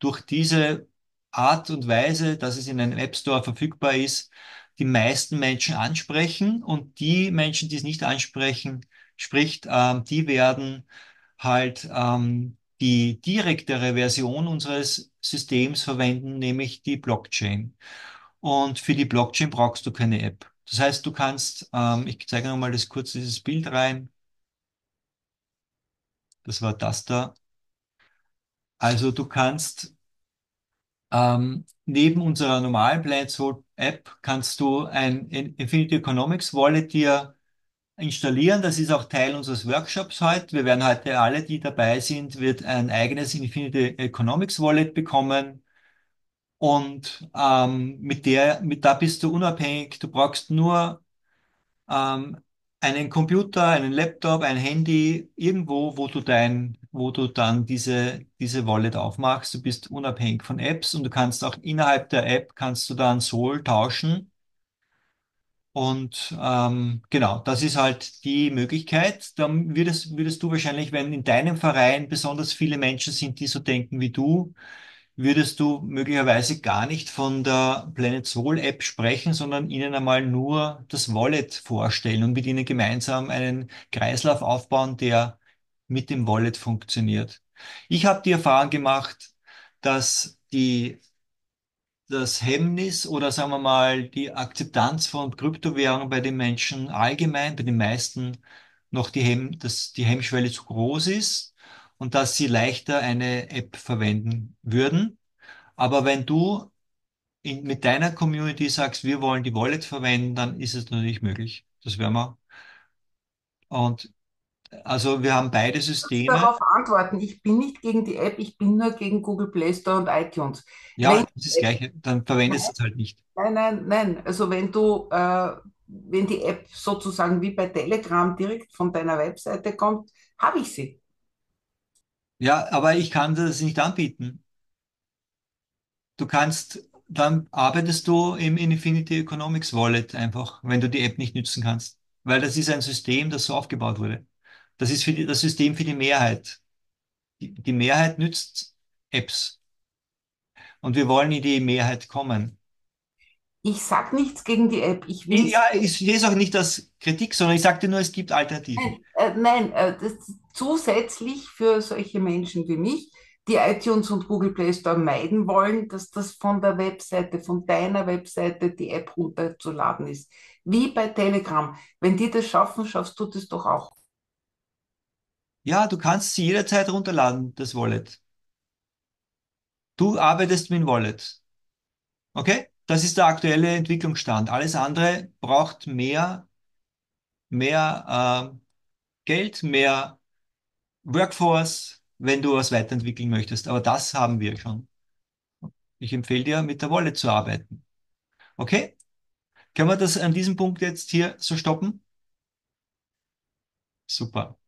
durch diese Art und Weise, dass es in einem App Store verfügbar ist, die meisten Menschen ansprechen und die Menschen, die es nicht ansprechen, spricht, ähm, die werden halt ähm, die direktere Version unseres Systems verwenden, nämlich die Blockchain. Und für die Blockchain brauchst du keine App. Das heißt, du kannst, ähm, ich zeige nochmal das kurz dieses Bild rein. Das war das da. Also du kannst ähm, neben unserer normalen Planetsoul App kannst du ein Infinity Economics Wallet dir installieren. Das ist auch Teil unseres Workshops heute. Wir werden heute alle, die dabei sind, wird ein eigenes Infinity Economics Wallet bekommen. Und ähm, mit der, mit da bist du unabhängig. Du brauchst nur ähm, einen Computer, einen Laptop, ein Handy, irgendwo, wo du dein, wo du dann diese, diese Wallet aufmachst. Du bist unabhängig von Apps und du kannst auch innerhalb der App kannst du dann Sol tauschen. Und ähm, genau, das ist halt die Möglichkeit. Dann würdest, würdest du wahrscheinlich, wenn in deinem Verein besonders viele Menschen sind, die so denken wie du, würdest du möglicherweise gar nicht von der Planet Soul App sprechen, sondern ihnen einmal nur das Wallet vorstellen und mit ihnen gemeinsam einen Kreislauf aufbauen, der mit dem Wallet funktioniert. Ich habe die Erfahrung gemacht, dass die das Hemmnis oder sagen wir mal die Akzeptanz von Kryptowährungen bei den Menschen allgemein, bei den meisten noch die, Hemm, dass die Hemmschwelle zu groß ist und dass sie leichter eine App verwenden würden. Aber wenn du in, mit deiner Community sagst, wir wollen die Wallet verwenden, dann ist es natürlich möglich. Das werden wir. Und also wir haben beide Systeme. darauf antworten. Ich bin nicht gegen die App, ich bin nur gegen Google Play Store und iTunes. Ja, Wenn, das ist das Gleiche. Dann verwendest du es halt nicht. nein, nein, nein. Also wenn du, äh, wenn die App sozusagen wie bei Telegram direkt von deiner Webseite kommt, habe ich sie. Ja, aber ich kann das nicht anbieten. Du kannst, dann arbeitest du im Infinity Economics Wallet einfach, wenn du die App nicht nützen kannst. Weil das ist ein System, das so aufgebaut wurde. Das ist für die, das System für die Mehrheit. Die, die Mehrheit nützt Apps. Und wir wollen in die Mehrheit kommen. Ich sage nichts gegen die App. Ich will Ja, ich es auch nicht als Kritik, sondern ich sagte nur, es gibt Alternativen. Nein, äh, nein äh, das, zusätzlich für solche Menschen wie mich, die iTunes und Google Play Store meiden wollen, dass das von der Webseite, von deiner Webseite die App runterzuladen ist. Wie bei Telegram. Wenn die das schaffen, schaffst du das doch auch. Ja, du kannst sie jederzeit runterladen, das Wallet. Du arbeitest mit dem Wallet. Okay? Das ist der aktuelle Entwicklungsstand. Alles andere braucht mehr, mehr äh, Geld, mehr Workforce, wenn du was weiterentwickeln möchtest. Aber das haben wir schon. Ich empfehle dir, mit der Wallet zu arbeiten. Okay? Können wir das an diesem Punkt jetzt hier so stoppen? Super.